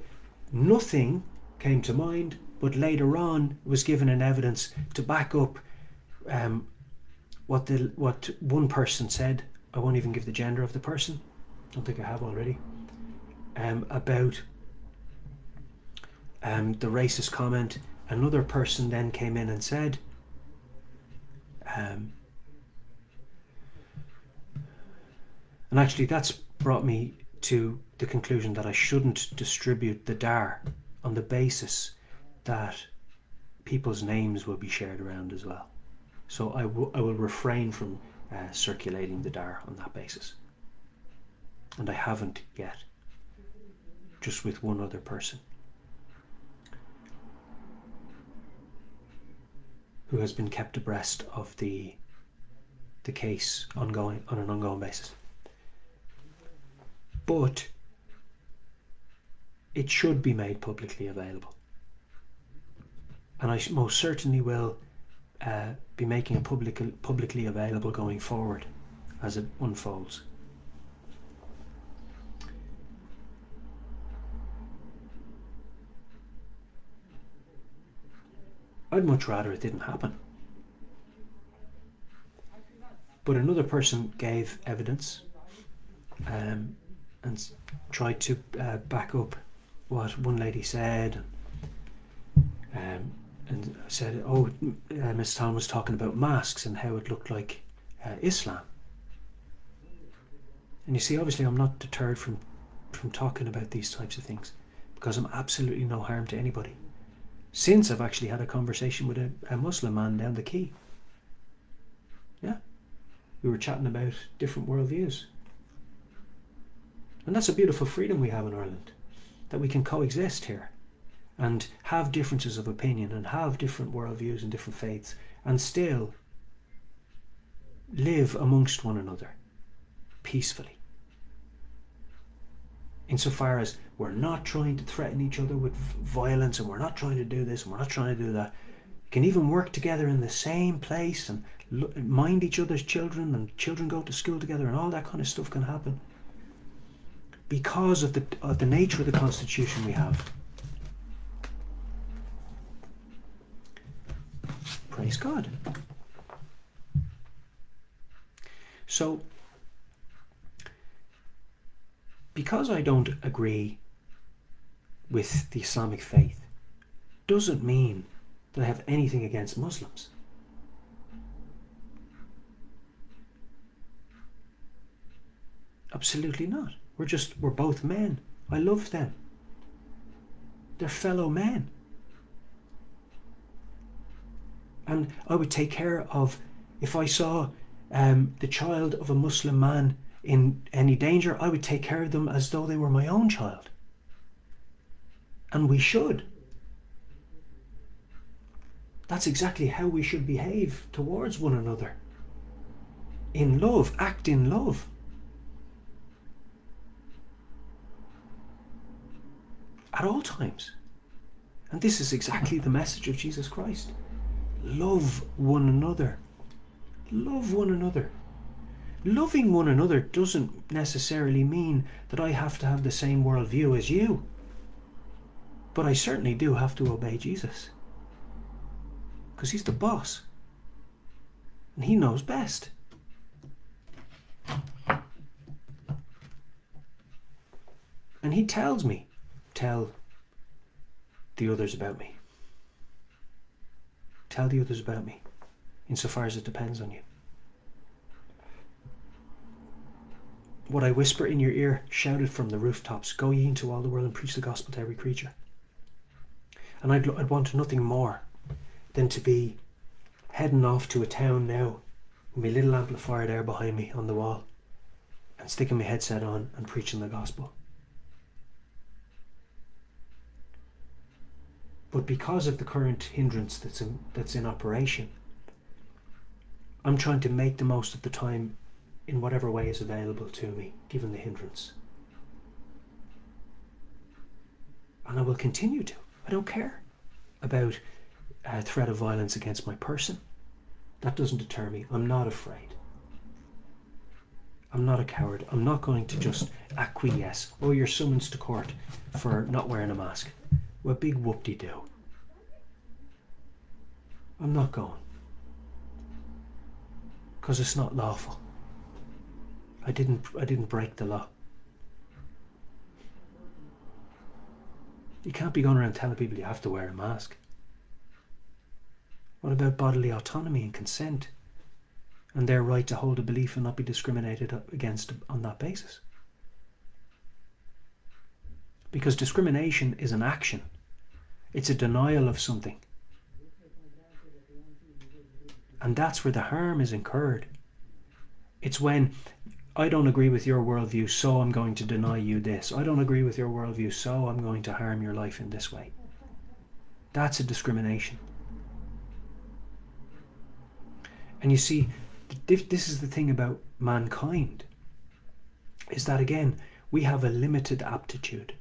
Nothing came to mind, but later on was given an evidence to back up um, what the what one person said. I won't even give the gender of the person. I don't think I have already. Um, about um, the racist comment. Another person then came in and said, um, and actually that's brought me to the conclusion that I shouldn't distribute the DAR on the basis that people's names will be shared around as well. So I, I will refrain from uh, circulating the DAR on that basis. And I haven't yet, just with one other person who has been kept abreast of the the case ongoing on an ongoing basis. But it should be made publicly available. and I most certainly will uh, be making it public, publicly available going forward as it unfolds. I'd much rather it didn't happen. But another person gave evidence um, and tried to uh, back up what one lady said. Um, and said, "Oh, uh, Miss Tom was talking about masks and how it looked like uh, Islam." And you see, obviously, I'm not deterred from from talking about these types of things because I'm absolutely no harm to anybody. Since I've actually had a conversation with a, a Muslim man down the quay. Yeah, we were chatting about different worldviews, and that's a beautiful freedom we have in Ireland, that we can coexist here and have differences of opinion and have different worldviews and different faiths and still live amongst one another peacefully. Insofar as we're not trying to threaten each other with violence and we're not trying to do this and we're not trying to do that, we can even work together in the same place and mind each other's children and children go to school together and all that kind of stuff can happen because of the, of the nature of the constitution we have. Praise God. So, because I don't agree with the Islamic faith, doesn't mean that I have anything against Muslims. Absolutely not. We're just, we're both men. I love them. They're fellow men. And I would take care of, if I saw um, the child of a Muslim man in any danger, I would take care of them as though they were my own child. And we should. That's exactly how we should behave towards one another. In love, act in love. At all times. And this is exactly the message of Jesus Christ. Love one another. Love one another. Loving one another doesn't necessarily mean that I have to have the same worldview as you. But I certainly do have to obey Jesus. Because he's the boss. And he knows best. And he tells me, tell the others about me. Tell the others about me, insofar as it depends on you. What I whisper in your ear, shouted from the rooftops, go ye into all the world and preach the gospel to every creature. And I'd, I'd want nothing more than to be heading off to a town now with my little amplifier there behind me on the wall and sticking my headset on and preaching the gospel. But because of the current hindrance that's in, that's in operation, I'm trying to make the most of the time in whatever way is available to me, given the hindrance. And I will continue to. I don't care about a threat of violence against my person. That doesn't deter me. I'm not afraid. I'm not a coward. I'm not going to just acquiesce. Oh, you're summoned to court for not wearing a mask. Well, big whoop-de-doo. I'm not going. Because it's not lawful. I didn't I didn't break the law. You can't be going around telling people you have to wear a mask. What about bodily autonomy and consent and their right to hold a belief and not be discriminated against on that basis? Because discrimination is an action. It's a denial of something. And that's where the harm is incurred. It's when I don't agree with your worldview, so I'm going to deny you this. I don't agree with your worldview, so I'm going to harm your life in this way. That's a discrimination. And you see, this is the thing about mankind is that again, we have a limited aptitude.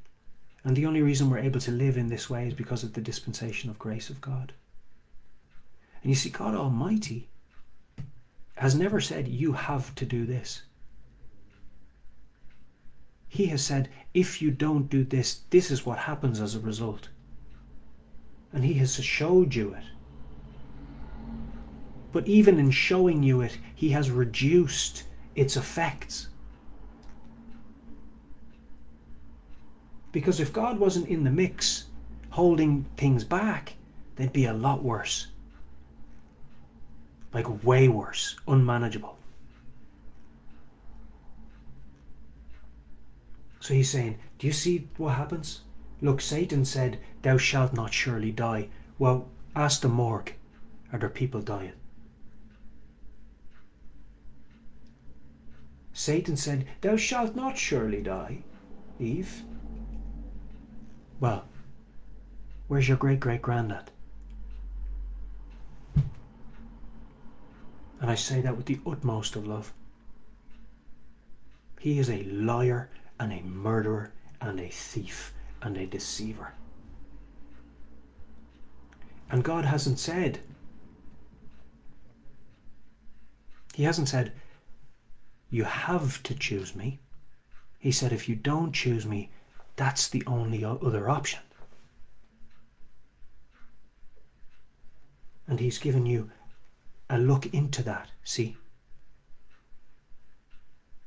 And the only reason we're able to live in this way is because of the dispensation of grace of God. And you see, God Almighty has never said, You have to do this. He has said, If you don't do this, this is what happens as a result. And He has showed you it. But even in showing you it, He has reduced its effects. Because if God wasn't in the mix, holding things back, they'd be a lot worse. Like way worse, unmanageable. So he's saying, Do you see what happens? Look, Satan said, Thou shalt not surely die. Well, ask the morgue. Are there people dying? Satan said, Thou shalt not surely die, Eve. Well, where's your great great granddad? And I say that with the utmost of love. He is a liar and a murderer and a thief and a deceiver. And God hasn't said, He hasn't said, you have to choose me. He said, if you don't choose me, that's the only other option. And he's given you a look into that. See?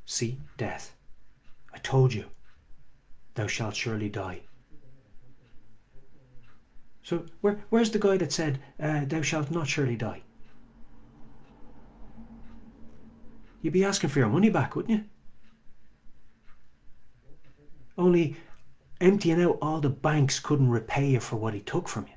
See, death. I told you, thou shalt surely die. So, where, where's the guy that said, uh, thou shalt not surely die? You'd be asking for your money back, wouldn't you? Only emptying out all the banks couldn't repay you for what he took from you.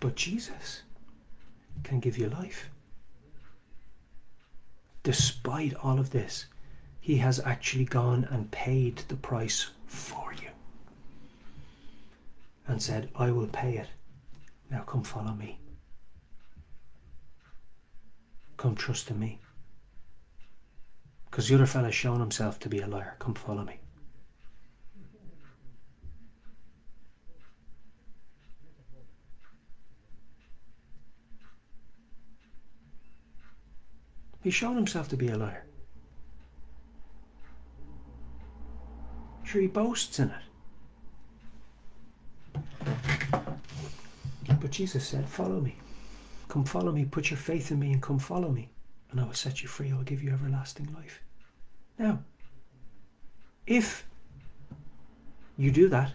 But Jesus can give you life. Despite all of this, he has actually gone and paid the price for and said, I will pay it. Now come follow me. Come trust in me. Because the other fella's shown himself to be a liar. Come follow me. He's shown himself to be a liar. Sure, he boasts in it. But Jesus said, Follow me. Come follow me. Put your faith in me and come follow me. And I will set you free. I will give you everlasting life. Now, if you do that,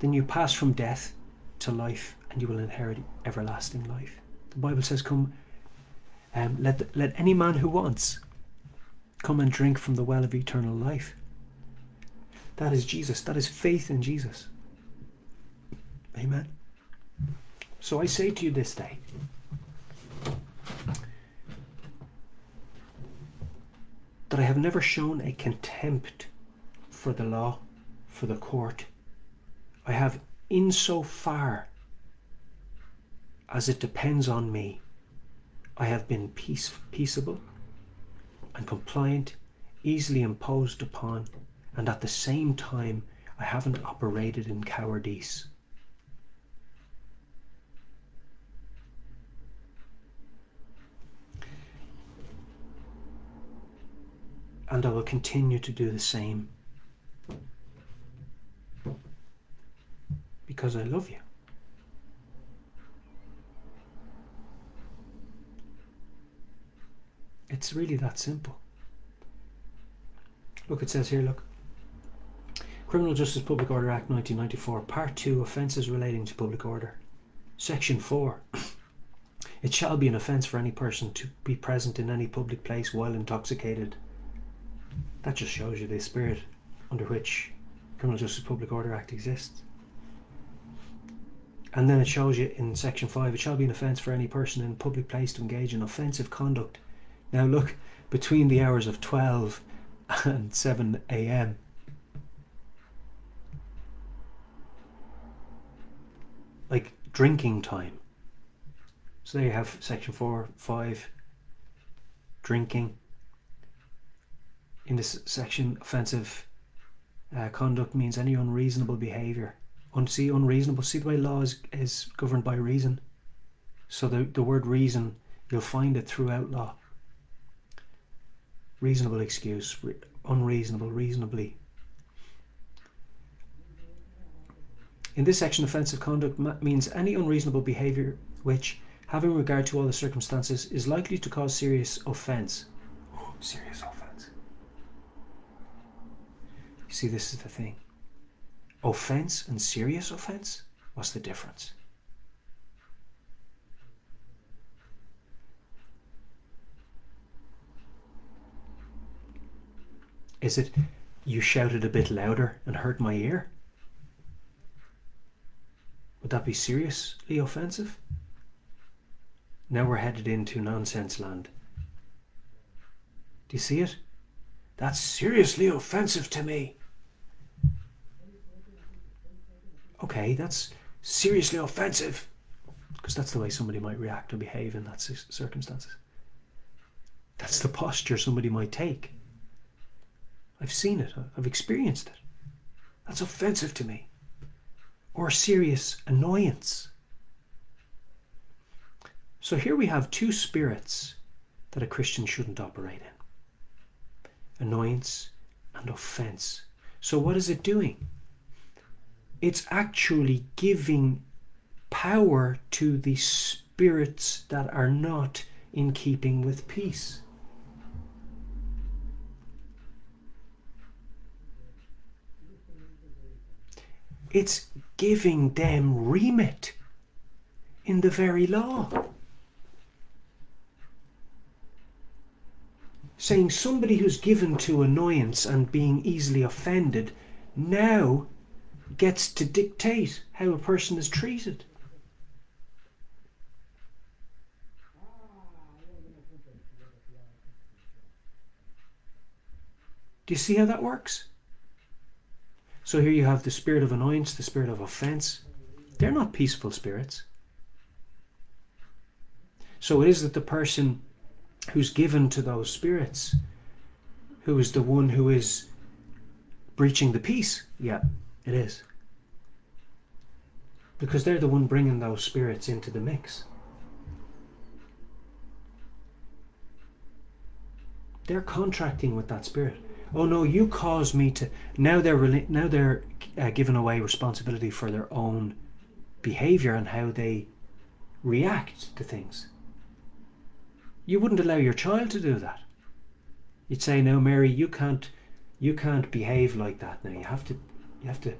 then you pass from death to life and you will inherit everlasting life. The Bible says, Come, um, let, let any man who wants come and drink from the well of eternal life. That is Jesus. That is faith in Jesus. Amen. So I say to you this day that I have never shown a contempt for the law, for the court. I have, in so far as it depends on me, I have been peace, peaceable and compliant, easily imposed upon and at the same time, I haven't operated in cowardice. And I will continue to do the same because I love you. It's really that simple. Look, it says here, look. Criminal Justice Public Order Act 1994, Part 2 Offences relating to public order. Section 4 [clears throat] It shall be an offence for any person to be present in any public place while intoxicated. That just shows you the spirit under which Criminal Justice Public Order Act exists. And then it shows you in Section 5 it shall be an offence for any person in a public place to engage in offensive conduct. Now, look, between the hours of 12 and 7 a.m. like drinking time. So there you have section four, five, drinking, in this section, offensive uh, conduct means any unreasonable behaviour. Un- see, unreasonable. See the way law is, is governed by reason. So the, the word reason, you'll find it throughout law. Reasonable excuse, re- unreasonable, reasonably. In this section, offensive conduct ma- means any unreasonable behaviour which, having regard to all the circumstances, is likely to cause serious offence. Oh, serious offence. You see, this is the thing. Offence and serious offence? What's the difference? Is it you shouted a bit louder and hurt my ear? Would that be seriously offensive? Now we're headed into nonsense land. Do you see it? That's seriously offensive to me. Okay, that's seriously offensive. Because that's the way somebody might react or behave in that circumstances. That's the posture somebody might take. I've seen it, I've experienced it. That's offensive to me. Or serious annoyance. So here we have two spirits that a Christian shouldn't operate in annoyance and offense. So, what is it doing? It's actually giving power to the spirits that are not in keeping with peace. It's giving them remit in the very law. Saying somebody who's given to annoyance and being easily offended now gets to dictate how a person is treated. Do you see how that works? So here you have the spirit of annoyance, the spirit of offense. They're not peaceful spirits. So it is that the person who's given to those spirits, who is the one who is breaching the peace. Yeah, it is. Because they're the one bringing those spirits into the mix. They're contracting with that spirit oh no you caused me to now they're now they're uh, giving away responsibility for their own behavior and how they react to things you wouldn't allow your child to do that you'd say no mary you can't you can't behave like that now you have to you have to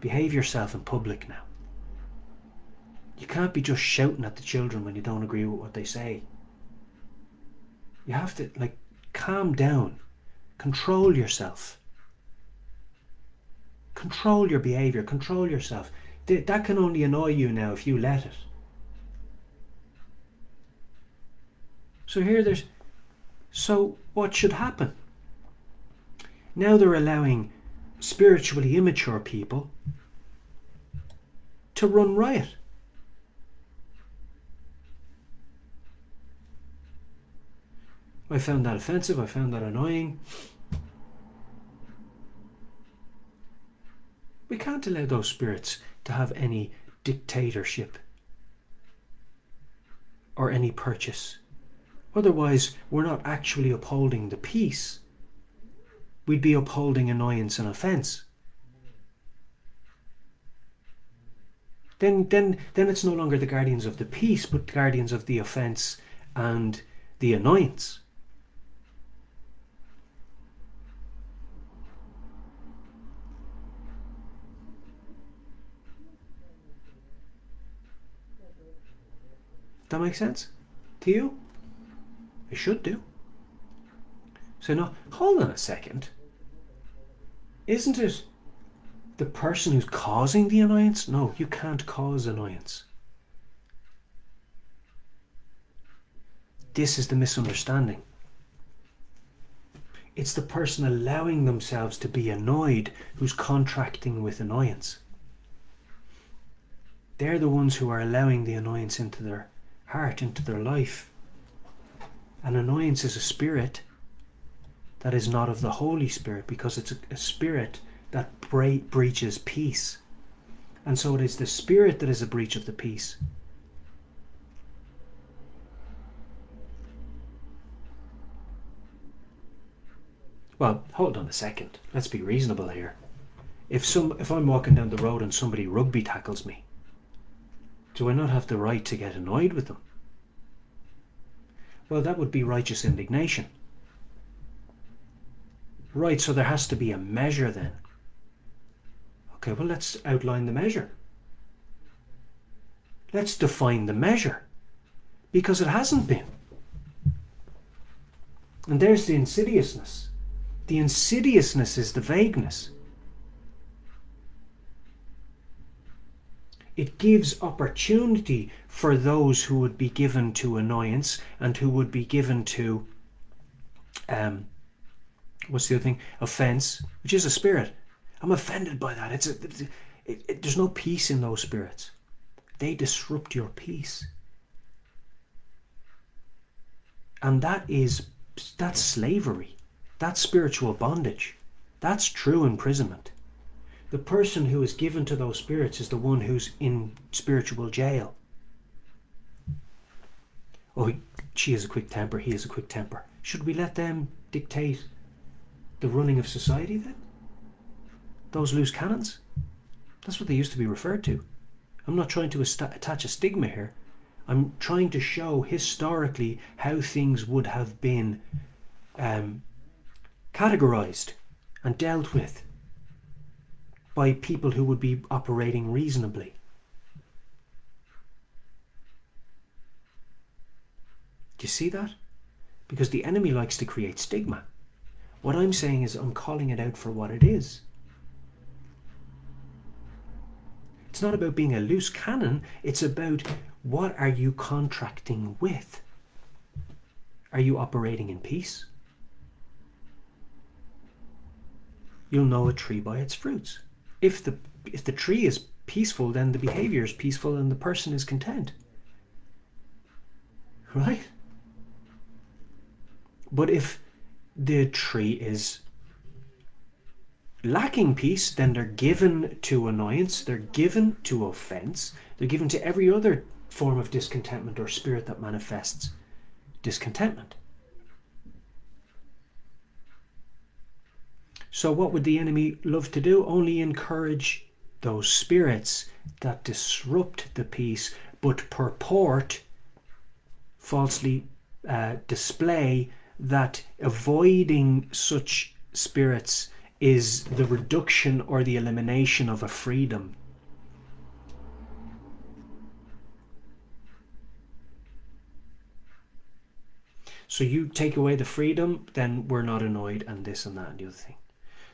behave yourself in public now you can't be just shouting at the children when you don't agree with what they say you have to like calm down Control yourself. Control your behavior, control yourself. That can only annoy you now if you let it. So here there's. So what should happen? Now they're allowing spiritually immature people to run riot. I found that offensive, I found that annoying. We can't allow those spirits to have any dictatorship or any purchase. Otherwise, we're not actually upholding the peace. We'd be upholding annoyance and offence. Then, then, then it's no longer the guardians of the peace, but guardians of the offence and the annoyance. That makes sense to you? It should do. So now, hold on a second. Isn't it the person who's causing the annoyance? No, you can't cause annoyance. This is the misunderstanding. It's the person allowing themselves to be annoyed who's contracting with annoyance. They're the ones who are allowing the annoyance into their heart, into their life. An annoyance is a spirit that is not of the Holy Spirit because it's a, a spirit that bre- breaches peace. And so it is the spirit that is a breach of the peace. Well, hold on a second. Let's be reasonable here. If some if I'm walking down the road and somebody rugby tackles me, do I not have the right to get annoyed with them? Well, that would be righteous indignation. Right, so there has to be a measure then. Okay, well, let's outline the measure. Let's define the measure. Because it hasn't been. And there's the insidiousness. The insidiousness is the vagueness. It gives opportunity for those who would be given to annoyance and who would be given to um, what's the other thing? Offense, which is a spirit. I'm offended by that. It's a, it, it, there's no peace in those spirits. They disrupt your peace, and that is that's slavery. That's spiritual bondage. That's true imprisonment. The person who is given to those spirits is the one who's in spiritual jail. Oh, she has a quick temper, he has a quick temper. Should we let them dictate the running of society then? Those loose cannons? That's what they used to be referred to. I'm not trying to attach a stigma here. I'm trying to show historically how things would have been um, categorized and dealt with by people who would be operating reasonably. Do you see that? Because the enemy likes to create stigma. What I'm saying is I'm calling it out for what it is. It's not about being a loose cannon, it's about what are you contracting with? Are you operating in peace? You'll know a tree by its fruits. If the if the tree is peaceful, then the behavior is peaceful and the person is content. Right? But if the tree is lacking peace, then they're given to annoyance, they're given to offense, they're given to every other form of discontentment or spirit that manifests discontentment. So, what would the enemy love to do? Only encourage those spirits that disrupt the peace but purport falsely uh, display that avoiding such spirits is the reduction or the elimination of a freedom. So you take away the freedom, then we're not annoyed, and this and that and the other thing.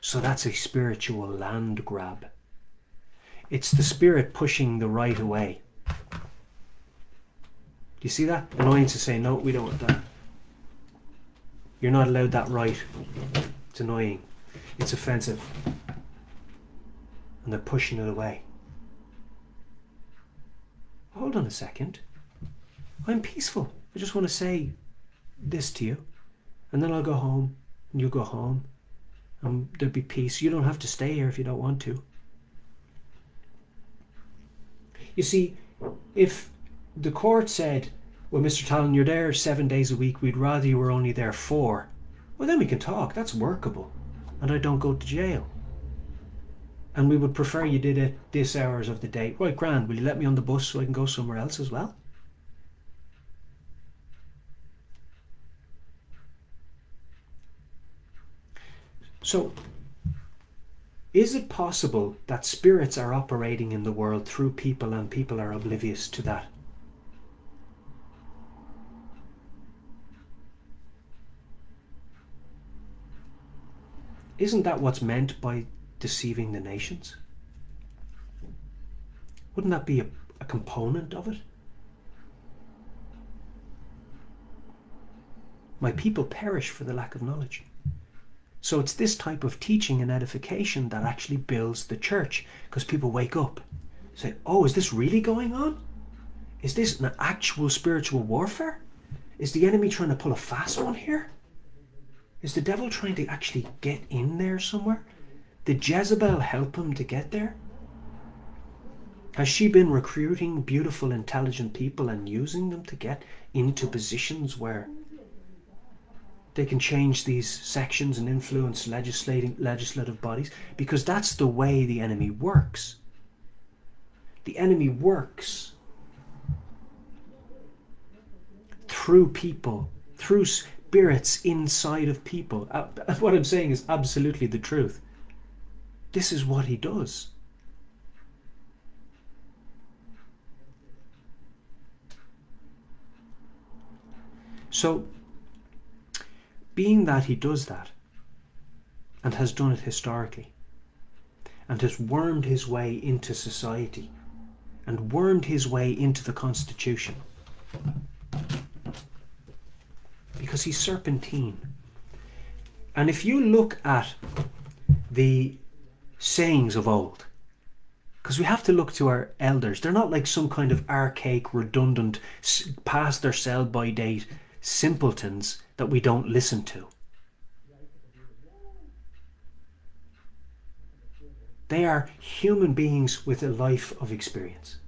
So that's a spiritual land grab. It's the spirit pushing the right away. Do you see that? Annoyance is saying, no, we don't want that. You're not allowed that right. It's annoying. It's offensive. And they're pushing it away. Hold on a second. I'm peaceful. I just want to say this to you. And then I'll go home. And you'll go home. And there'd be peace. You don't have to stay here if you don't want to. You see, if the court said well, Mr. Talon, you're there seven days a week. We'd rather you were only there four. Well, then we can talk. That's workable. And I don't go to jail. And we would prefer you did it this hours of the day. Right, grand. Will you let me on the bus so I can go somewhere else as well? So, is it possible that spirits are operating in the world through people and people are oblivious to that? Isn't that what's meant by deceiving the nations? Wouldn't that be a, a component of it? My people perish for the lack of knowledge. So it's this type of teaching and edification that actually builds the church because people wake up, say, Oh, is this really going on? Is this an actual spiritual warfare? Is the enemy trying to pull a fast one here? Is the devil trying to actually get in there somewhere? Did Jezebel help him to get there? Has she been recruiting beautiful, intelligent people and using them to get into positions where they can change these sections and influence legislating legislative bodies? Because that's the way the enemy works. The enemy works through people, through spirits inside of people. Uh, [laughs] what I'm saying is absolutely the truth. This is what he does. So, being that he does that, and has done it historically, and has wormed his way into society, and wormed his way into the Constitution, because he's serpentine. And if you look at the sayings of old, because we have to look to our elders, they're not like some kind of archaic, redundant, past their sell by date simpletons that we don't listen to. They are human beings with a life of experience.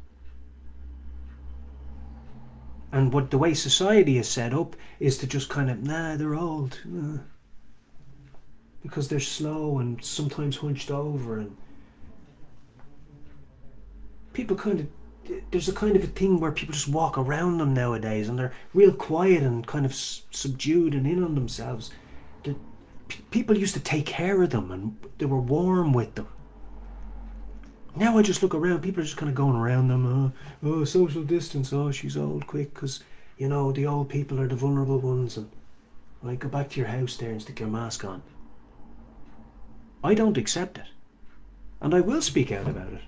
And what the way society is set up is to just kind of, nah, they're old. Because they're slow and sometimes hunched over and people kind of there's a kind of a thing where people just walk around them nowadays and they're real quiet and kind of subdued and in on themselves. The, people used to take care of them and they were warm with them. Now I just look around, people are just kind of going around them. Oh, oh social distance. Oh, she's old, quick, because, you know, the old people are the vulnerable ones. And, like, go back to your house there and stick your mask on. I don't accept it. And I will speak out about it.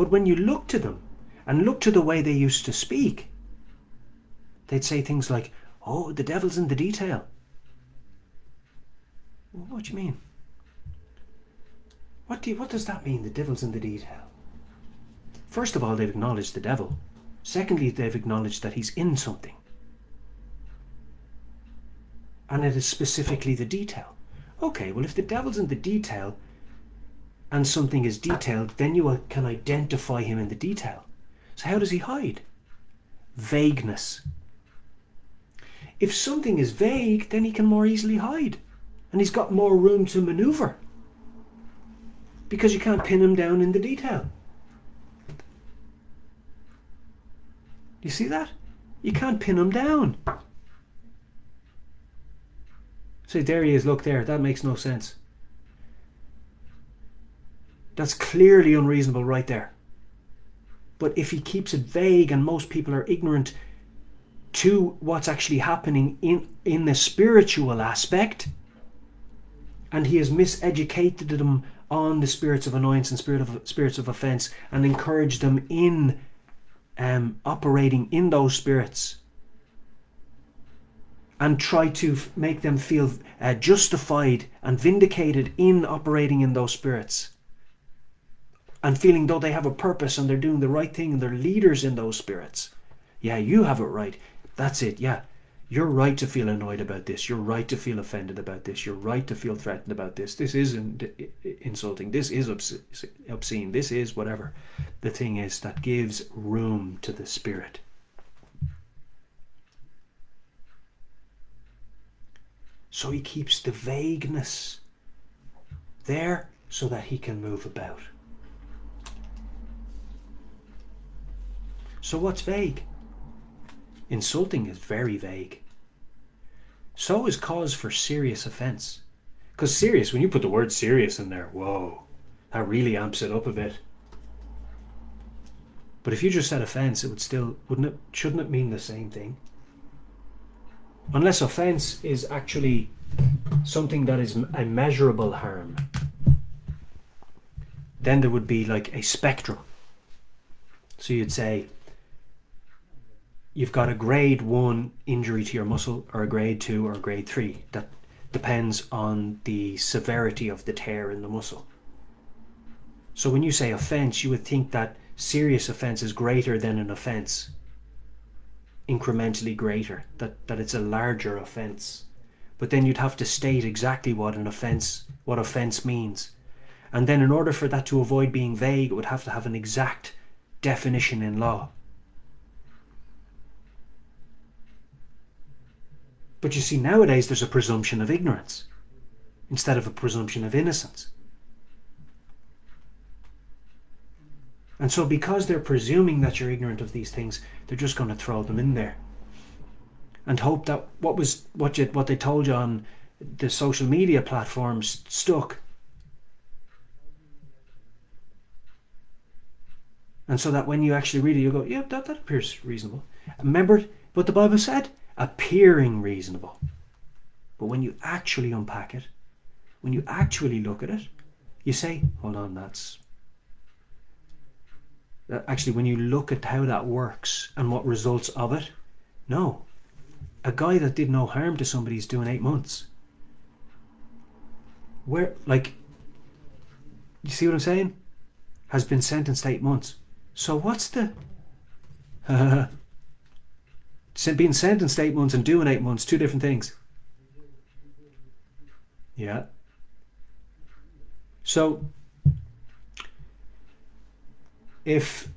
But when you look to them and look to the way they used to speak, they'd say things like, Oh, the devil's in the detail. Well, what do you mean? What, do you, what does that mean, the devil's in the detail? First of all, they've acknowledged the devil. Secondly, they've acknowledged that he's in something. And it is specifically the detail. Okay, well, if the devil's in the detail, and something is detailed, then you can identify him in the detail. So, how does he hide? Vagueness. If something is vague, then he can more easily hide. And he's got more room to maneuver. Because you can't pin him down in the detail. You see that? You can't pin him down. So there he is, look there, that makes no sense. That's clearly unreasonable right there. But if he keeps it vague and most people are ignorant to what's actually happening in, in the spiritual aspect, and he has miseducated them on the spirits of annoyance and spirit of spirits of offense and encouraged them in um, operating in those spirits and try to make them feel uh, justified and vindicated in operating in those spirits and feeling though they have a purpose and they're doing the right thing and they're leaders in those spirits. Yeah, you have it right. That's it. Yeah. You're right to feel annoyed about this. You're right to feel offended about this. You're right to feel threatened about this. This is insulting. This is obscene. This is whatever. The thing is that gives room to the spirit. So he keeps the vagueness there so that he can move about. So what's vague? Insulting is very vague. So is cause for serious offence. Because serious, when you put the word serious in there, whoa, that really amps it up a bit. But if you just said offence, it would still, wouldn't it, shouldn't it mean the same thing? Unless offence is actually something that is a measurable harm, then there would be like a spectrum. So you'd say, you've got a grade one injury to your muscle or a grade two or a grade three. That depends on the severity of the tear in the muscle. So when you say offense, you would think that serious offense is greater than an offense, incrementally greater, that, that it's a larger offense. but then you'd have to state exactly what an offence what offence means. And then in order for that to avoid being vague, it would have to have an exact definition in law. But you see, nowadays there's a presumption of ignorance instead of a presumption of innocence. And so, because they're presuming that you're ignorant of these things, they're just going to throw them in there and hope that what was what you what they told you on the social media platforms stuck. And so that when you actually read it, you go, "Yeah, that that appears reasonable." Remember what the Bible said: appearing reasonable. But when you actually unpack it, when you actually look at it, you say, "Hold on, that's actually, when you look at how that works and what results of it, no. A guy that did no harm to somebody is doing eight months. Where, like, you see what I'm saying? Has been sentenced eight months. So what's the. [laughs] Being sentenced eight months and doing eight months, two different things. Yeah. So if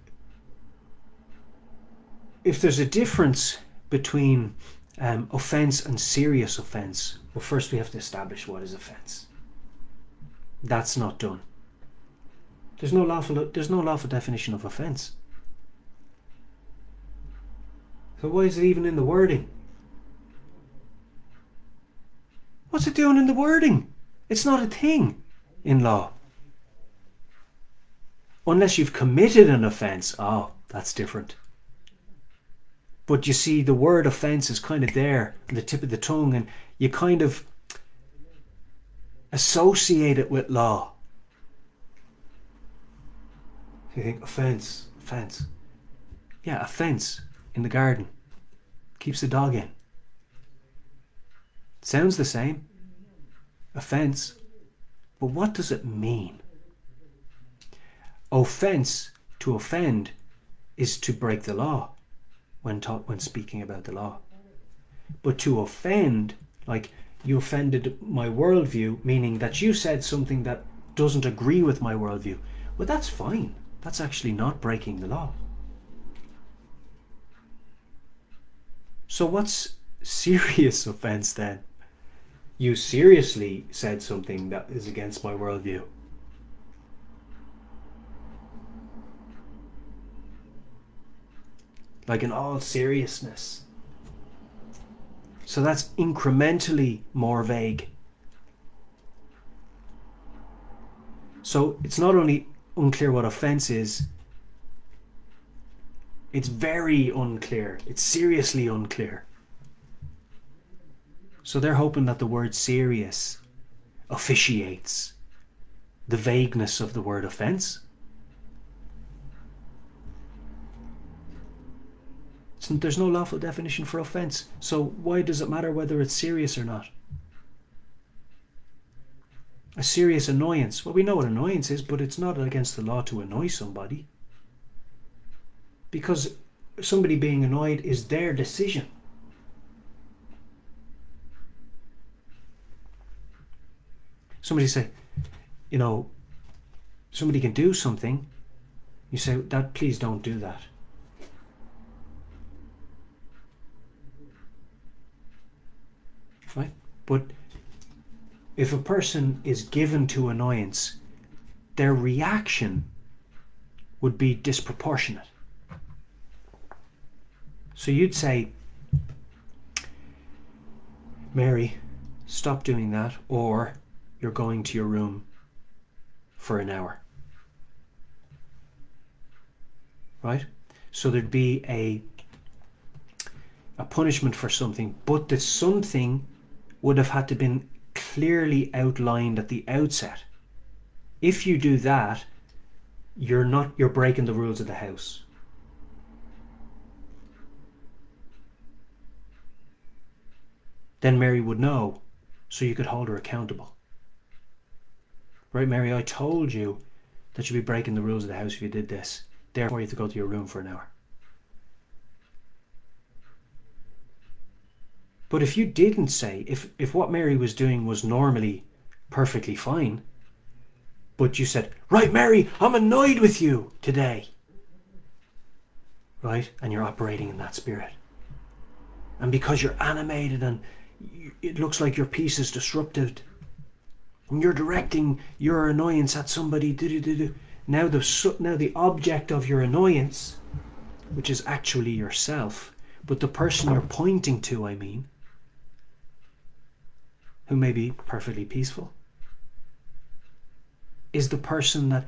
if there's a difference between um, offence and serious offence, well, first we have to establish what is offence. That's not done. There's no lawful there's no lawful definition of offence. So why is it even in the wording? What's it doing in the wording? It's not a thing in law. Unless you've committed an offence, oh, that's different. But you see, the word offence is kind of there on the tip of the tongue, and you kind of associate it with law. You think offence, offence. Yeah, offence in the garden keeps the dog in. Sounds the same. Offence. But what does it mean? offense to offend is to break the law when taught when speaking about the law but to offend like you offended my worldview meaning that you said something that doesn't agree with my worldview well that's fine that's actually not breaking the law so what's serious [laughs] offense then you seriously said something that is against my worldview like in all seriousness. So that's incrementally more vague. So it's not only unclear what offense is, it's very unclear. It's seriously unclear. So they're hoping that the word serious officiates the vagueness of the word offense. there's no lawful definition for offence. So why does it matter whether it's serious or not? A serious annoyance. Well, we know what annoyance is, but it's not against the law to annoy somebody. Because somebody being annoyed is their decision. Somebody say, you know, somebody can do something. You say, that please don't do that. right? But if a person is given to annoyance, their reaction would be disproportionate. So you'd say, Mary, stop doing that, or you're going to your room for an hour. Right? So there'd be a a punishment for something, but the something would have had to been clearly outlined at the outset. If you do that, you're not you're breaking the rules of the house. Then Mary would know, so you could hold her accountable. Right, Mary, I told you that you'd be breaking the rules of the house if you did this. Therefore, you have to go to your room for an hour. But if you didn't say, if, if what Mary was doing was normally perfectly fine, but you said, Right, Mary, I'm annoyed with you today. Right? And you're operating in that spirit. And because you're animated and it looks like your peace is disrupted, and you're directing your annoyance at somebody, now the, now the object of your annoyance, which is actually yourself, but the person you're pointing to, I mean, who may be perfectly peaceful, is the person that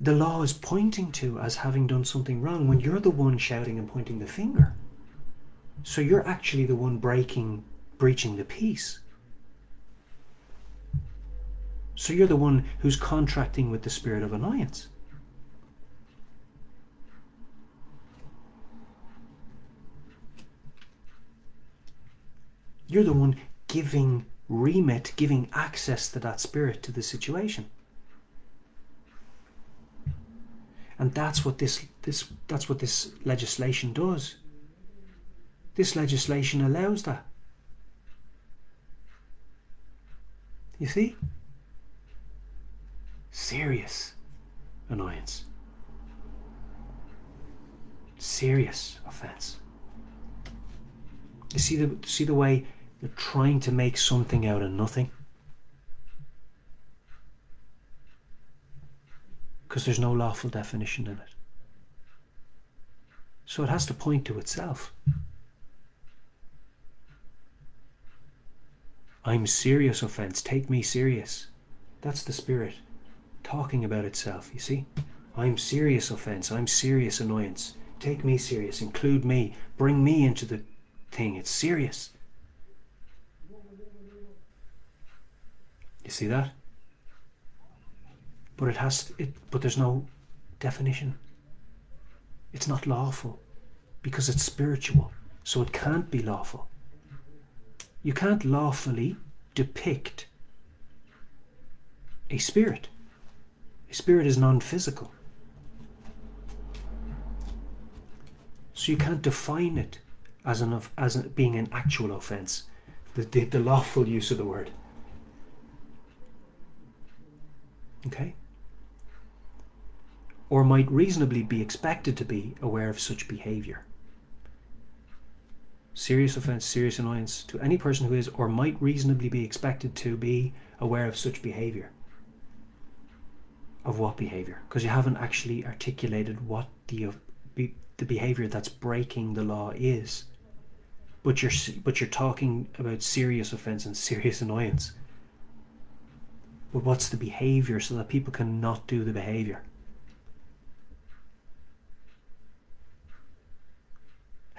the law is pointing to as having done something wrong when you're the one shouting and pointing the finger. So you're actually the one breaking, breaching the peace. So you're the one who's contracting with the spirit of annoyance. You're the one giving remit, giving access to that spirit to the situation. And that's what this this that's what this legislation does. This legislation allows that. You see? Serious annoyance. Serious offense. You see the see the way they're trying to make something out of nothing. Because there's no lawful definition in it. So it has to point to itself. I'm serious offense. Take me serious. That's the spirit talking about itself, you see? I'm serious offense. I'm serious annoyance. Take me serious. Include me. Bring me into the thing. It's serious. You see that? But it has it but there's no definition. It's not lawful because it's spiritual. So it can't be lawful. You can't lawfully depict a spirit. A spirit is non-physical. So you can't define it as an as being an actual offense, the, the, the lawful use of the word. Okay? Or might reasonably be expected to be aware of such behavior. Serious offense, serious annoyance to any person who is or might reasonably be expected to be aware of such behavior. Of what behavior? Because you haven't actually articulated what the uh, the behavior that's breaking the law is. But you're but you're talking about serious offense and serious annoyance but what's the behavior so that people can not do the behavior?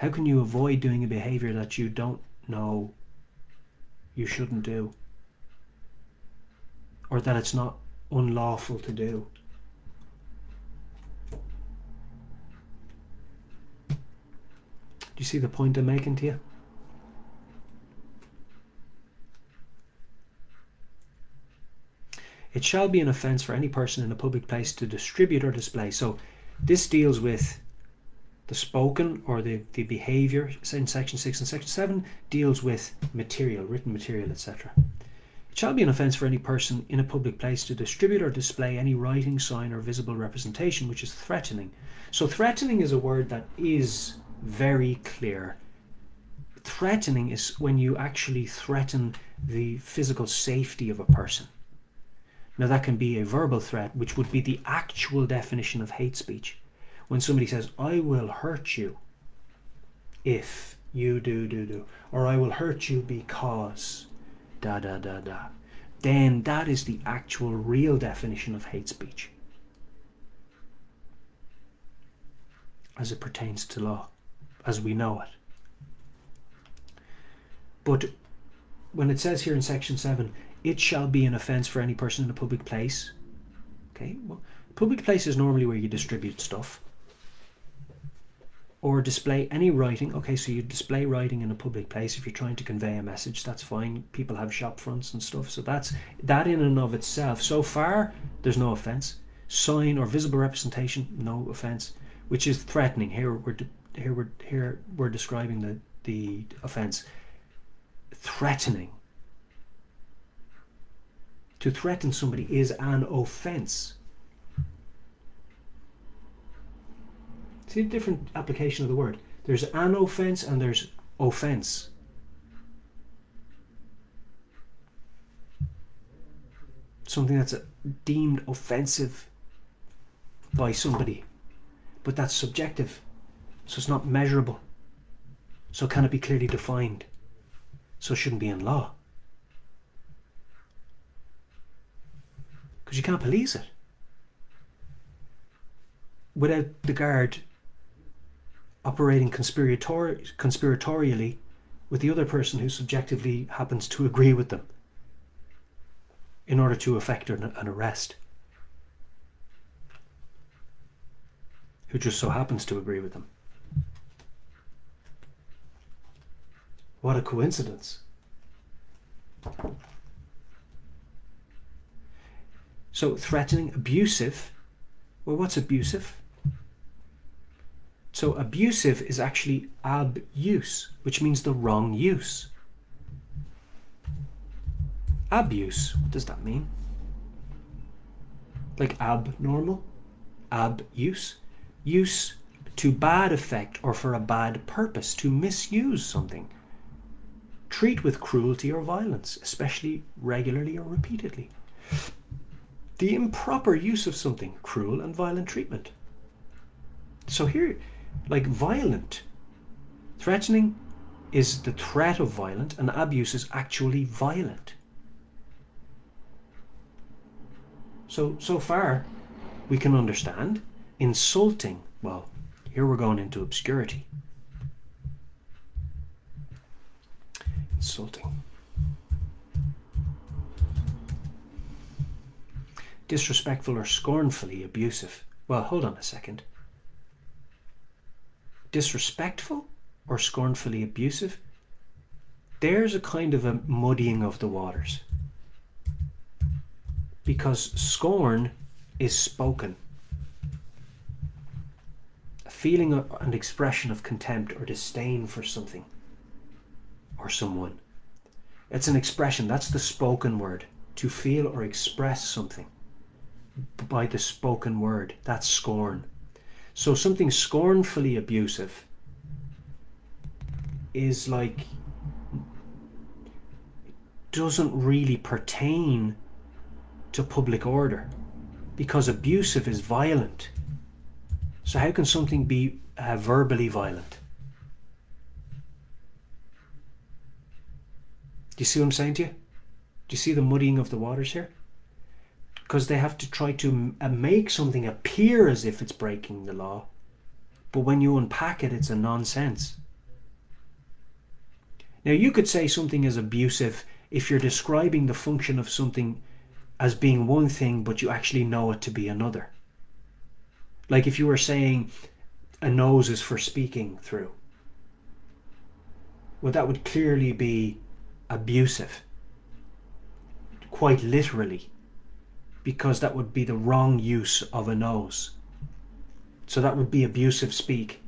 How can you avoid doing a behavior that you don't know you shouldn't do? Or that it's not unlawful to do? Do you see the point I'm making to you? It shall be an offence for any person in a public place to distribute or display. So this deals with the spoken or the, the behaviour in section 6 and section 7 deals with material, written material, etc. It shall be an offence for any person in a public place to distribute or display any writing, sign, or visible representation which is threatening. So, threatening is a word that is very clear. Threatening is when you actually threaten the physical safety of a person. Now, that can be a verbal threat, which would be the actual definition of hate speech. When somebody says, I will hurt you if you do, do, do, or I will hurt you because da, da, da, da, then that is the actual real definition of hate speech as it pertains to law, as we know it. But when it says here in section 7, it shall be an offence for any person in a public place. Okay, well, public place is normally where you distribute stuff or display any writing. Okay, so you display writing in a public place if you're trying to convey a message. That's fine. People have shop fronts and stuff, so that's that in and of itself. So far, there's no offence. Sign or visible representation, no offence. Which is threatening. Here we're here we're here we're describing the the offence. Threatening. To threaten somebody is an offence. See the different application of the word. There's an offence and there's offence. Something that's deemed offensive by somebody. But that's subjective. So it's not measurable. So can it be clearly defined? So it shouldn't be in law. Because you can't police it. Without the guard operating conspirator- conspiratorially with the other person who subjectively happens to agree with them in order to effect an, an arrest. Who just so happens to agree with them. What a coincidence. So, threatening, abusive. Well, what's abusive? So, abusive is actually abuse, which means the wrong use. Abuse, what does that mean? Like abnormal? Abuse? Use to bad effect or for a bad purpose, to misuse something. Treat with cruelty or violence, especially regularly or repeatedly. The improper use of something, cruel and violent treatment. So here, like violent, threatening is the threat of violent, and abuse is actually violent. So, so far, we can understand insulting. Well, here we're going into obscurity. Insulting. Disrespectful or scornfully abusive. Well, hold on a second. Disrespectful or scornfully abusive? There's a kind of a muddying of the waters because scorn is spoken. A feeling and expression of contempt or disdain for something or someone. It's an expression, that's the spoken word. To feel or express something by the spoken word, that's scorn. So something scornfully abusive is like doesn't really pertain to public order because abusive is violent. So, how can something be uh, verbally violent? Do you see what I'm saying to you? Do you see the muddying of the waters here? Because they have to try to uh, make something appear as if it's breaking the law, but when you unpack it, it's a nonsense. Now, you could say something is abusive if you're describing the function of something as being one thing, but you actually know it to be another. Like if you were saying a nose is for speaking through, well, that would clearly be abusive, quite literally, because that would be the wrong use of a nose. So that would be abusive speak.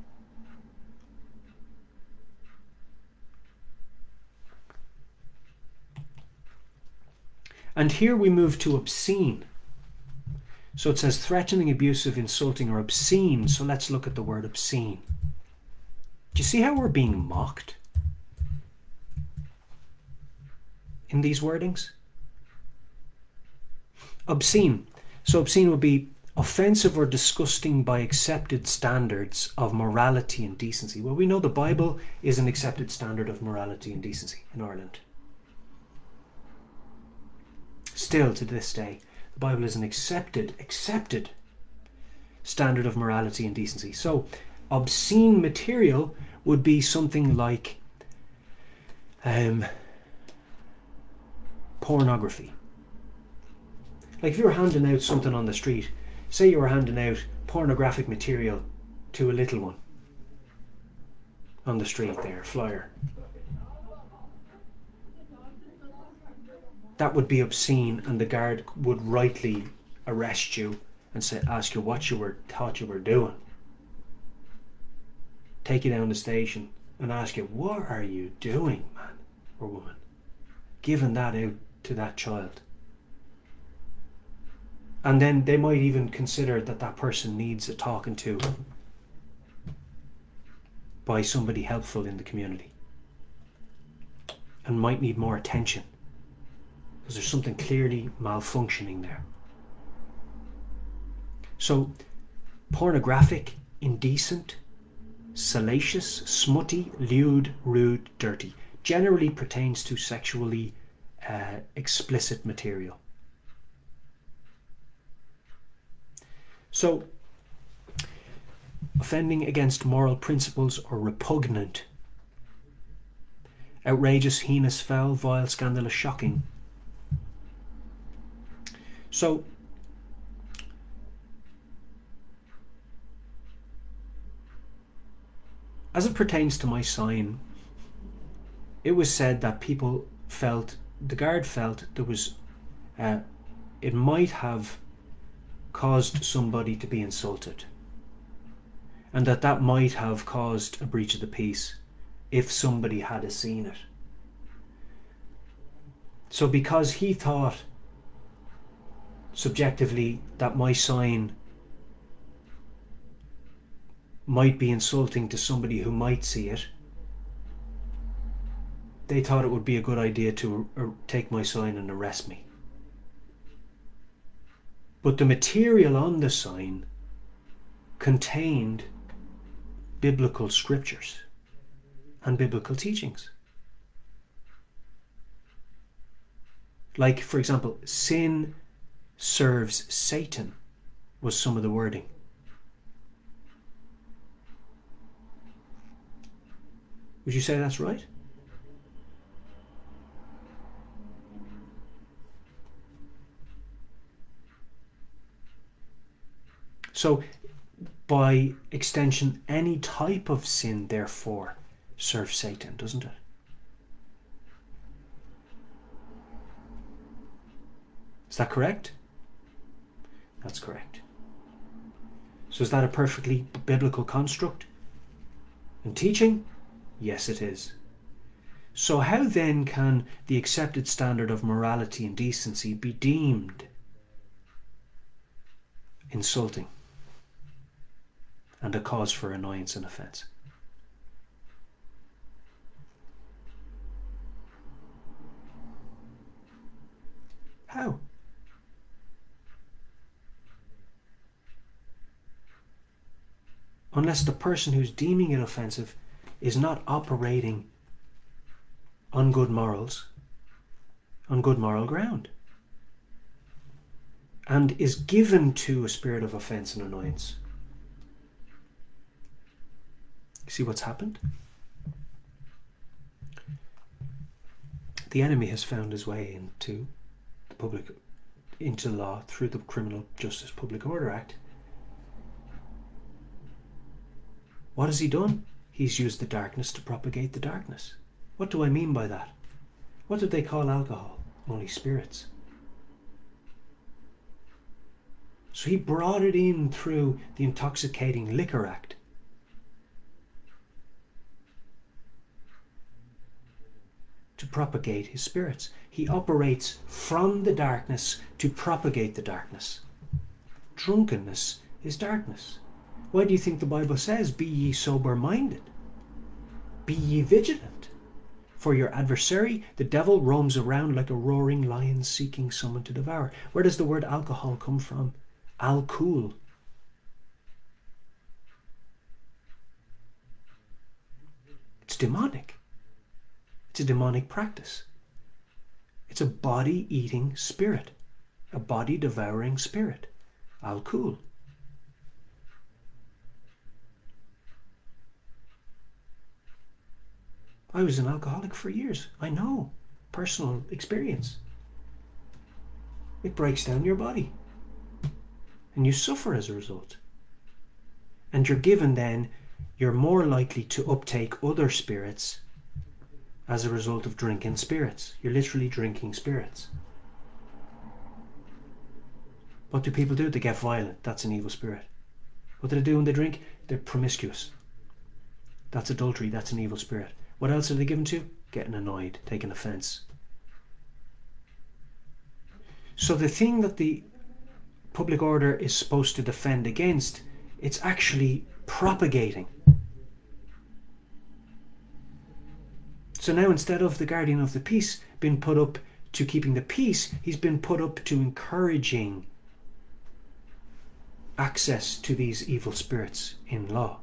And here we move to obscene. So it says threatening, abusive, insulting, or obscene. So let's look at the word obscene. Do you see how we're being mocked in these wordings? Obscene. So obscene would be offensive or disgusting by accepted standards of morality and decency. Well, we know the Bible is an accepted standard of morality and decency in Ireland. Still to this day, the Bible is an accepted, accepted standard of morality and decency. So, obscene material would be something like um, pornography. Like if you were handing out something on the street, say you were handing out pornographic material to a little one on the street there, flyer. that would be obscene, and the guard would rightly arrest you and say, ask you what you were thought you were doing. Take you down the station and ask you, what are you doing, man or woman? Giving that out to that child. And then they might even consider that that person needs a talking to by somebody helpful in the community and might need more attention because there's something clearly malfunctioning there. So, pornographic, indecent, salacious, smutty, lewd, rude, dirty generally pertains to sexually uh, explicit material. So, offending against moral principles or repugnant, outrageous, heinous, foul, vile, scandalous, shocking. So, as it pertains to my sign, it was said that people felt, the guard felt there was, uh, it might have caused somebody to be insulted. And that that might have caused a breach of the peace if somebody had seen it. So because he thought subjectively that my sign might be insulting to somebody who might see it, they thought it would be a good idea to uh, take my sign and arrest me. But the material on the sign contained biblical scriptures and biblical teachings. Like, for example, sin serves Satan was some of the wording. Would you say that's right? So, by extension, any type of sin, therefore, serves Satan, doesn't it? Is that correct? That's correct. So, is that a perfectly biblical construct? And teaching? Yes, it is. So, how then can the accepted standard of morality and decency be deemed insulting? And a cause for annoyance and offence. How? Unless the person who's deeming it offensive is not operating on good morals, on good moral ground, and is given to a spirit of offence and annoyance. See what's happened? The enemy has found his way into the public into law through the Criminal Justice Public Order Act. What has he done? He's used the darkness to propagate the darkness. What do I mean by that? What did they call alcohol? Only spirits. So he brought it in through the Intoxicating Liquor Act. To propagate his spirits. He operates from the darkness to propagate the darkness. Drunkenness is darkness. Why do you think the Bible says, Be ye sober minded? Be ye vigilant. For your adversary, the devil, roams around like a roaring lion seeking someone to devour. Where does the word alcohol come from? Alcool. It's demonic. It's a demonic practice. It's a body eating spirit, a body devouring spirit. Al Kul. I was an alcoholic for years. I know. Personal experience. It breaks down your body. And you suffer as a result. And you're given then, you're more likely to uptake other spirits as a result of drinking spirits. You're literally drinking spirits. What do people do? They get violent. That's an evil spirit. What do they do when they drink? They're promiscuous. That's adultery. That's an evil spirit. What else are they given to? Getting annoyed, taking offense. So the thing that the public order is supposed to defend against, it's actually propagating. So now instead of the guardian of the peace being put up to keeping the peace, he's been put up to encouraging access to these evil spirits in law.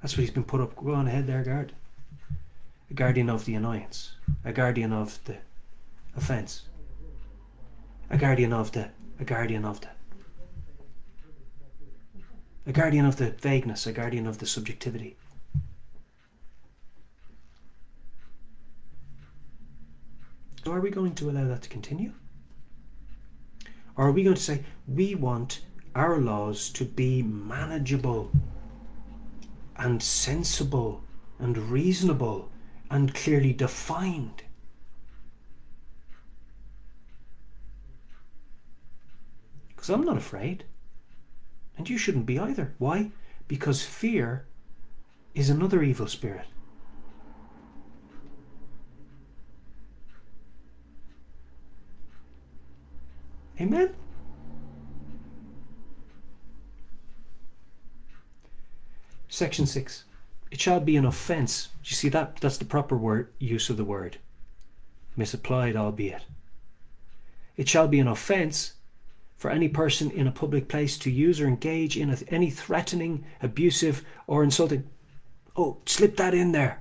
That's what he's been put up. Go on ahead there, guard. A guardian of the annoyance. A guardian of the offence. A guardian of the. A guardian of the. A guardian of the vagueness. A guardian of the subjectivity. So are we going to allow that to continue? Or are we going to say we want our laws to be manageable and sensible and reasonable and clearly defined? Because I'm not afraid. And you shouldn't be either. Why? Because fear is another evil spirit. Amen? Section 6. It shall be an offence. Do you see that? That's the proper word use of the word. Misapplied, albeit. It shall be an offence for any person in a public place to use or engage in any threatening, abusive, or insulting. Oh, slip that in there.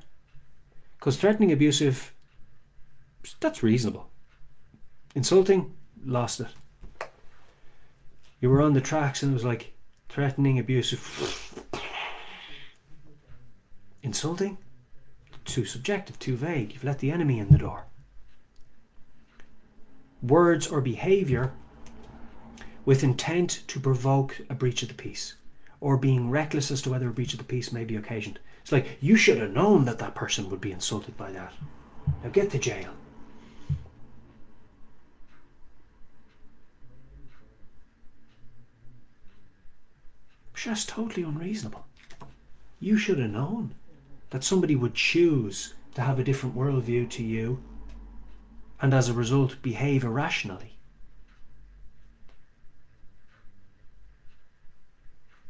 Because threatening, abusive, that's reasonable. Insulting, lost it you were on the tracks and it was like threatening, abusive, insulting, too subjective, too vague. You've let the enemy in the door. Words or behaviour with intent to provoke a breach of the peace or being reckless as to whether a breach of the peace may be occasioned. It's like you should have known that that person would be insulted by that. Now get to jail. just totally unreasonable. You should have known that somebody would choose to have a different worldview to you and as a result behave irrationally.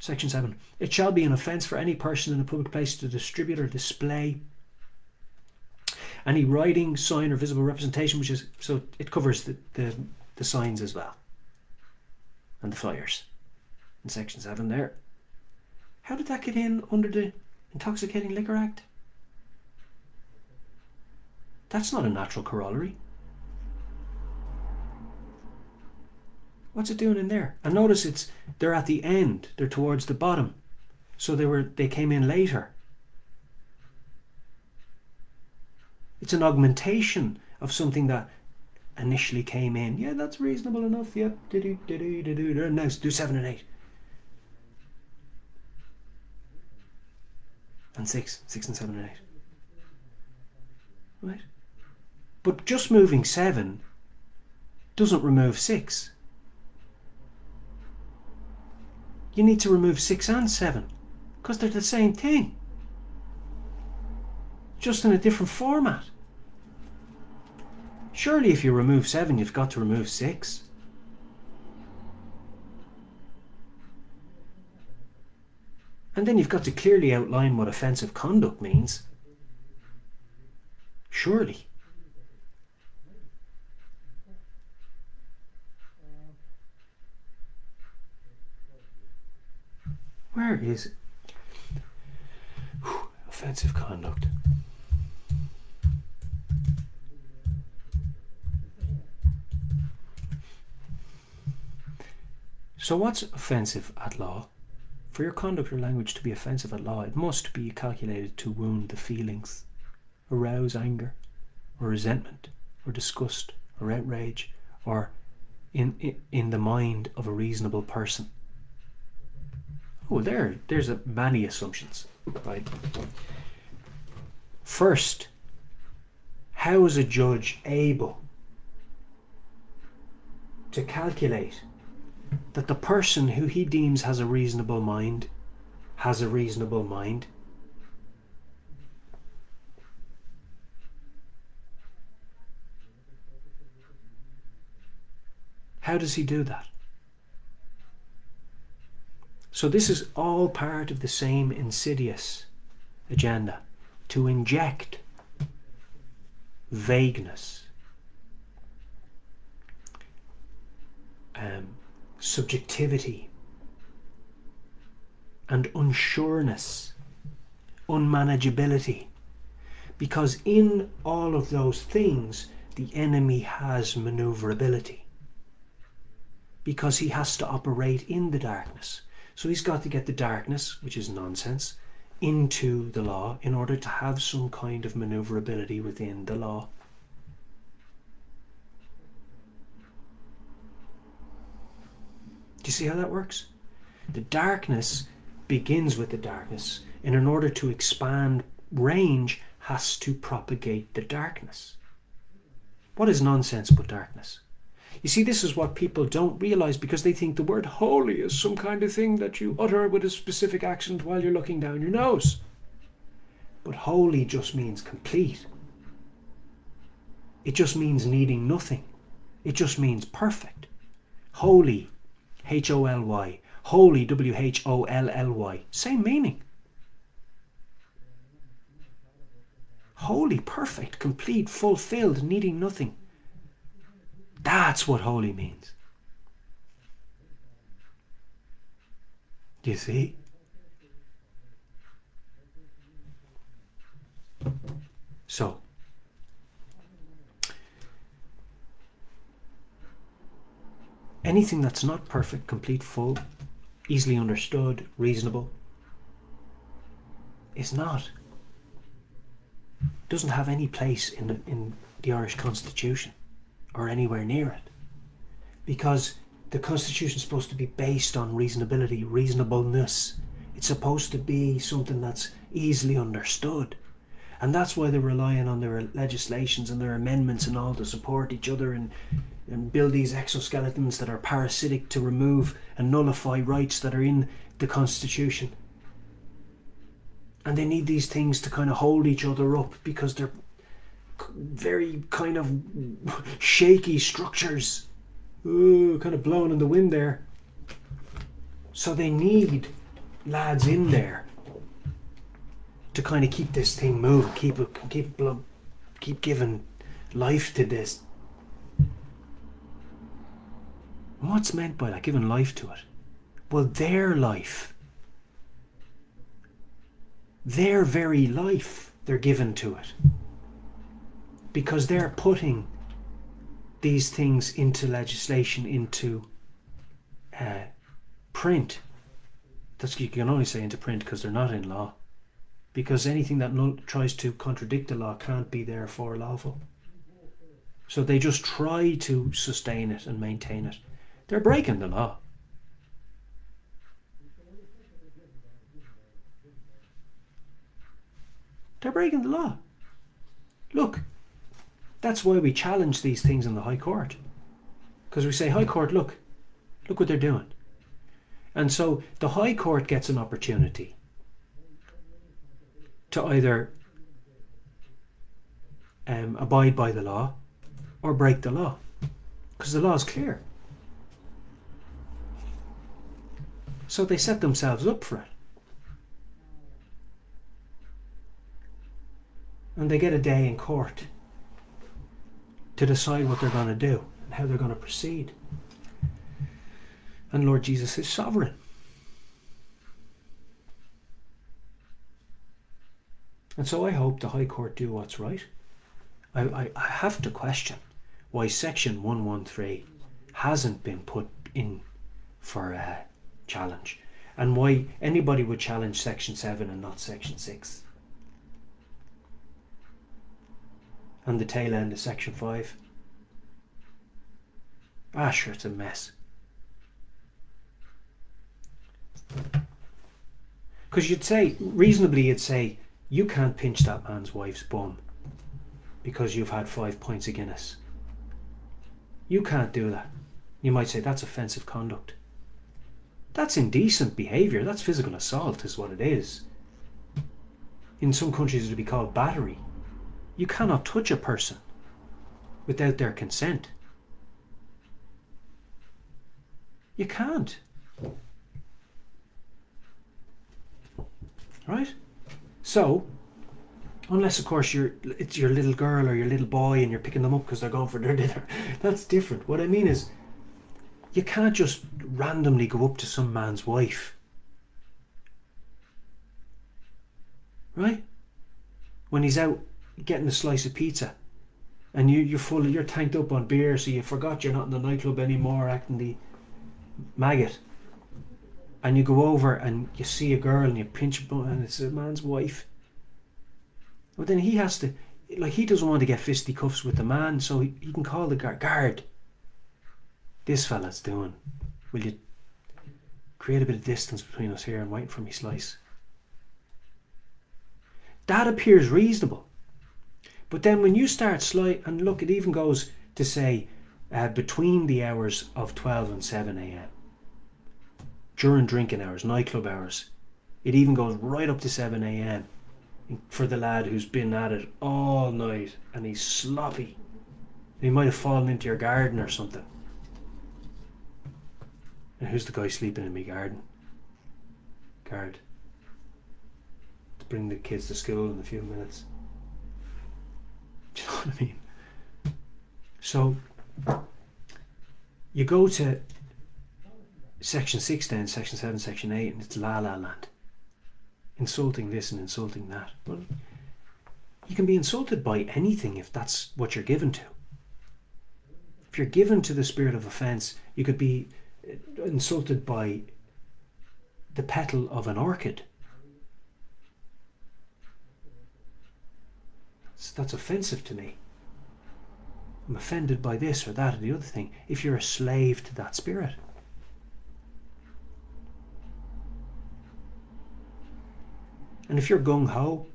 Section 7. It shall be an offence for any person in a public place to distribute or display any writing, sign, or visible representation, which is so it covers the, the, the signs as well and the flyers in section 7 there. How did that get in under the Intoxicating Liquor Act? That's not a natural corollary. What's it doing in there? And notice it's they're at the end, they're towards the bottom. So they were they came in later. It's an augmentation of something that initially came in. Yeah, that's reasonable enough. Yep. Do do do do do do. Now do seven and eight. and six, six and seven and eight. Right? But just moving seven doesn't remove six. You need to remove six and seven because they're the same thing, just in a different format. Surely, if you remove seven, you've got to remove six. And then you've got to clearly outline what offensive conduct means. Surely. Where is? Whew, offensive conduct. So, what's offensive at law? For your conduct or language to be offensive at law, it must be calculated to wound the feelings, arouse anger, or resentment, or disgust, or outrage, or in, in, in the mind of a reasonable person. Oh, there, there's a, many assumptions, right? First, how is a judge able to calculate that the person who he deems has a reasonable mind has a reasonable mind. How does he do that? So, this is all part of the same insidious agenda to inject vagueness, um, subjectivity, and unsureness, unmanageability. Because in all of those things, the enemy has maneuverability. Because he has to operate in the darkness. So he's got to get the darkness, which is nonsense, into the law in order to have some kind of maneuverability within the law. Do you see how that works? The darkness begins with the darkness, and in order to expand range, has to propagate the darkness. What is nonsense but darkness? You see, this is what people don't realize because they think the word holy is some kind of thing that you utter with a specific accent while you're looking down your nose. But holy just means complete. It just means needing nothing. It just means perfect. Holy, H O L Y. Holy, W H O L L Y. Same meaning. Holy, perfect, complete, fulfilled, needing nothing. That's what holy means. Do you see? So, anything that's not perfect, complete, full, easily understood, reasonable, is not. Doesn't have any place in the, in the Irish Constitution or anywhere near it. Because the Constitution is supposed to be based on reasonability, reasonableness. It's supposed to be something that's easily understood. And that's why they're relying on their legislations and their amendments and all to support each other and, and build these exoskeletons that are parasitic to remove and nullify rights that are in the Constitution. And they need these things to kind of hold each other up because they're very kind of shaky structures. Ooh, kind of blowing in the wind there. So they need lads in there to kind of keep this thing moving, keep keep keep giving life to this. What's meant by that? Giving life to it? Well, their life, their very life, they're given to it because they're putting these things into legislation, into uh, print. That's you can only say into print because they're not in law. Because anything that no, tries to contradict the law can't be therefore lawful. So they just try to sustain it and maintain it. They're breaking the law. They're breaking the law. Look, that's why we challenge these things in the High Court. Because we say, High Court, look, look what they're doing. And so the High Court gets an opportunity to either um, abide by the law or break the law. Because the law is clear. So they set themselves up for it. And they get a day in court to decide what they're going to do and how they're going to proceed. And Lord Jesus is sovereign. And so I hope the High Court do what's right. I, I, I have to question why Section 113 hasn't been put in for a challenge and why anybody would challenge Section 7 and not Section 6. And the tail end of section 5. Ah, sure, it's a mess. Because you'd say, reasonably, you'd say, you can't pinch that man's wife's bum because you've had five pints of Guinness. You can't do that. You might say that's offensive conduct. That's indecent behaviour. That's physical assault, is what it is. In some countries, it would be called battery. You cannot touch a person without their consent. You can't. Right? So, unless of course you're it's your little girl or your little boy and you're picking them up because they're going for their [laughs] dinner, that's different. What I mean is, you can't just randomly go up to some man's wife. Right? When he's out getting a slice of pizza and you, you're full you're tanked up on beer so you forgot you're not in the nightclub anymore acting the maggot and you go over and you see a girl and you pinch a and it's a man's wife. But then he has to, like, he doesn't want to get fisticuffs with the man, so he, he can call the guard. Guard, this fella's doing. Will you create a bit of distance between us here and wait for me slice? That appears reasonable. But then when you start slight, and look, it even goes to say uh, between the hours of 12 and 7 a.m during drinking hours, nightclub hours. It even goes right up to 7 a.m. for the lad who's been at it all night and he's sloppy. He might have fallen into your garden or something. And who's the guy sleeping in my garden? Guard. To bring the kids to school in a few minutes. [laughs] Do you know what I mean? So, you go to section 6 then, section 7, section 8, and it's la la land. Insulting this and insulting that. You can be insulted by anything if that's what you're given to. If you're given to the spirit of offence, you could be insulted by the petal of an orchid. That's, that's offensive to me. I'm offended by this or that or the other thing if you're a slave to that spirit. And if you're gung ho,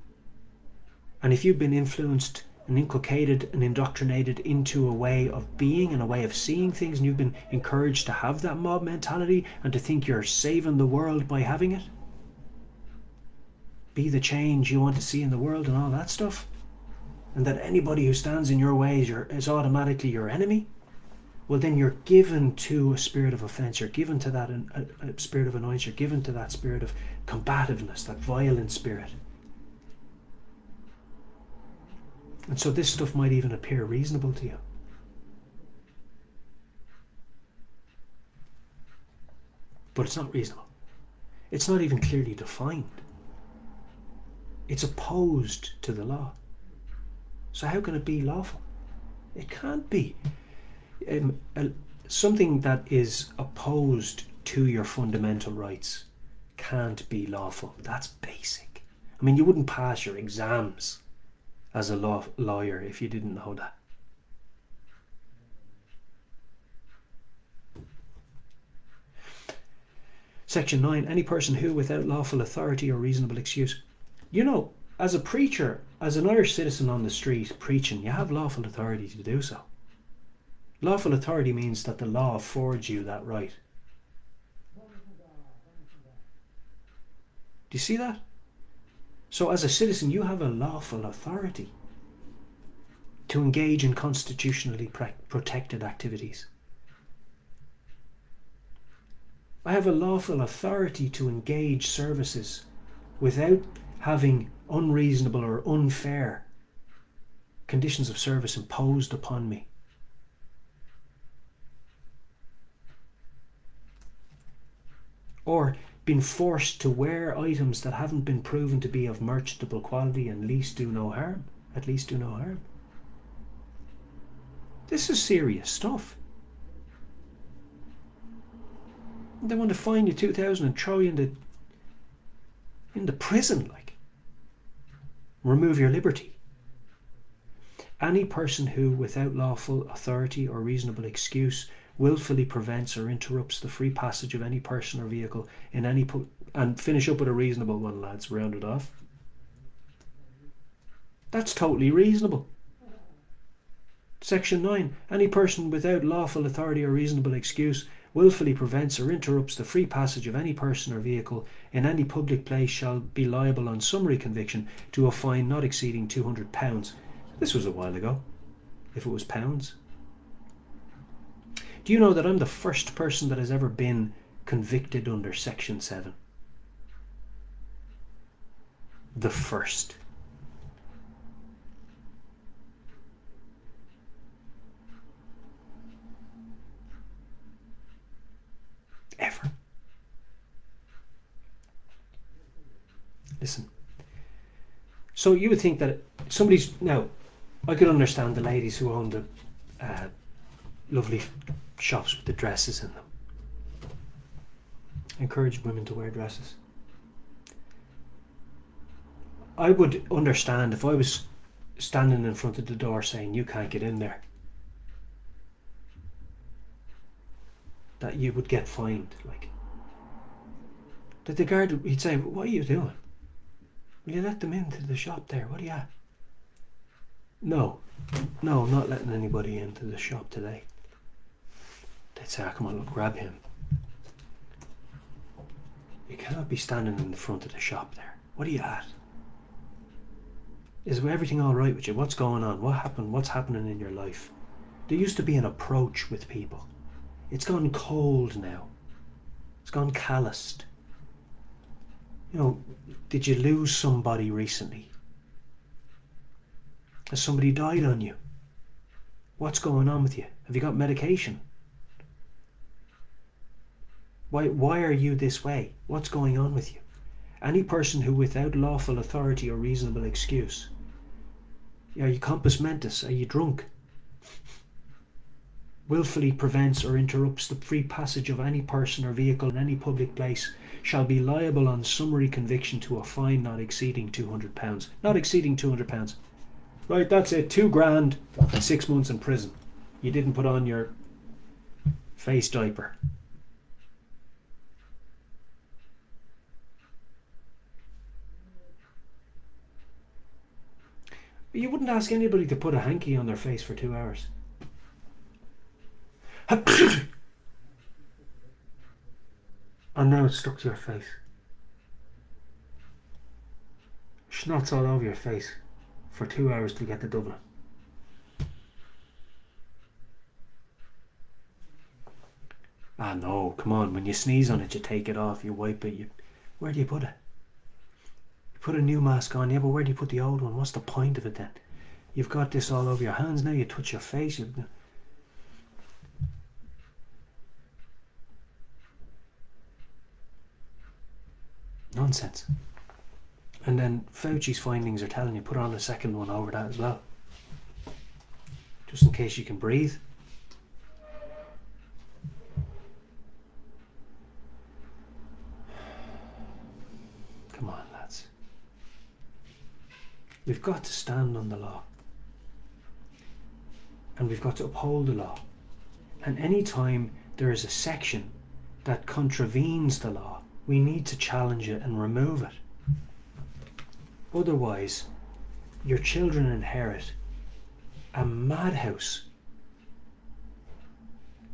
and if you've been influenced and inculcated and indoctrinated into a way of being and a way of seeing things, and you've been encouraged to have that mob mentality and to think you're saving the world by having it, be the change you want to see in the world and all that stuff, and that anybody who stands in your way is, your, is automatically your enemy, well, then you're given to a spirit of offense. You're given to that a, a spirit of annoyance. You're given to that spirit of combativeness, that violent spirit. And so this stuff might even appear reasonable to you. But it's not reasonable. It's not even clearly defined. It's opposed to the law. So how can it be lawful? It can't be. Um, something that is opposed to your fundamental rights can't be lawful. That's basic. I mean, you wouldn't pass your exams as a law lawyer if you didn't know that. Section 9 Any person who, without lawful authority or reasonable excuse, you know, as a preacher, as an Irish citizen on the street preaching, you have lawful authority to do so. Lawful authority means that the law affords you that right. Do you see that? So, as a citizen, you have a lawful authority to engage in constitutionally protected activities. I have a lawful authority to engage services without having unreasonable or unfair conditions of service imposed upon me. Or been forced to wear items that haven't been proven to be of merchantable quality and least do no harm. At least do no harm. This is serious stuff. They want to fine you two thousand and throw you in the in the prison, remove your liberty. Any person who, without lawful authority or reasonable excuse, willfully prevents or interrupts the free passage of any person or vehicle in any po- and finish up with a reasonable one, lads. Round it off. That's totally reasonable. Section 9. Any person without lawful authority or reasonable excuse willfully prevents or interrupts the free passage of any person or vehicle in any public place shall be liable on summary conviction to a fine not exceeding £200. This was a while ago, if it was pounds. Do you know that I'm the first person that has ever been convicted under Section 7? The first. Ever. Listen. So you would think that somebody's now. I could understand the ladies who own the uh, lovely shops with the dresses in them. Encourage women to wear dresses. I would understand if I was standing in front of the door saying you can't get in there. That you would get fined. Like that the guard he'd say, What are you doing? Will you let them into the shop there? What are you at? No. No, not letting anybody into the shop today. They'd say, oh, come on, look, grab him. You cannot be standing in the front of the shop there. What are you at? Is everything all right with you? What's going on? What happened? What's happening in your life? There used to be an approach with people. It's gone cold now. It's gone calloused. You know, did you lose somebody recently? Has somebody died on you? What's going on with you? Have you got medication? Why, why are you this way? What's going on with you? Any person who, without lawful authority or reasonable excuse, are you compos mentis? Are you drunk? Wilfully prevents or interrupts the free passage of any person or vehicle in any public place shall be liable on summary conviction to a fine not exceeding £200. Not exceeding £200. Right, that's it. Two grand and six months in prison. You didn't put on your face diaper. you wouldn't ask anybody to put a hanky on their face for two hours. And now it's stuck to your face. Schnots all over your face for two hours to get to Dublin. Ah no, come on, when you sneeze on it you take it off, you wipe it, you where do you put it? You put a new mask on, yeah, but where do you put the old one? What's the point of it then? You've got this all over your hands now, you touch your face, you Nonsense. And then Fauci's findings are telling you put on a second one over that as well. Just in case you can breathe. Come on, lads. We've got to stand on the law. And we've got to uphold the law. And any time there is a section that contravenes the law, we need to challenge it and remove it. Otherwise, your children inherit a madhouse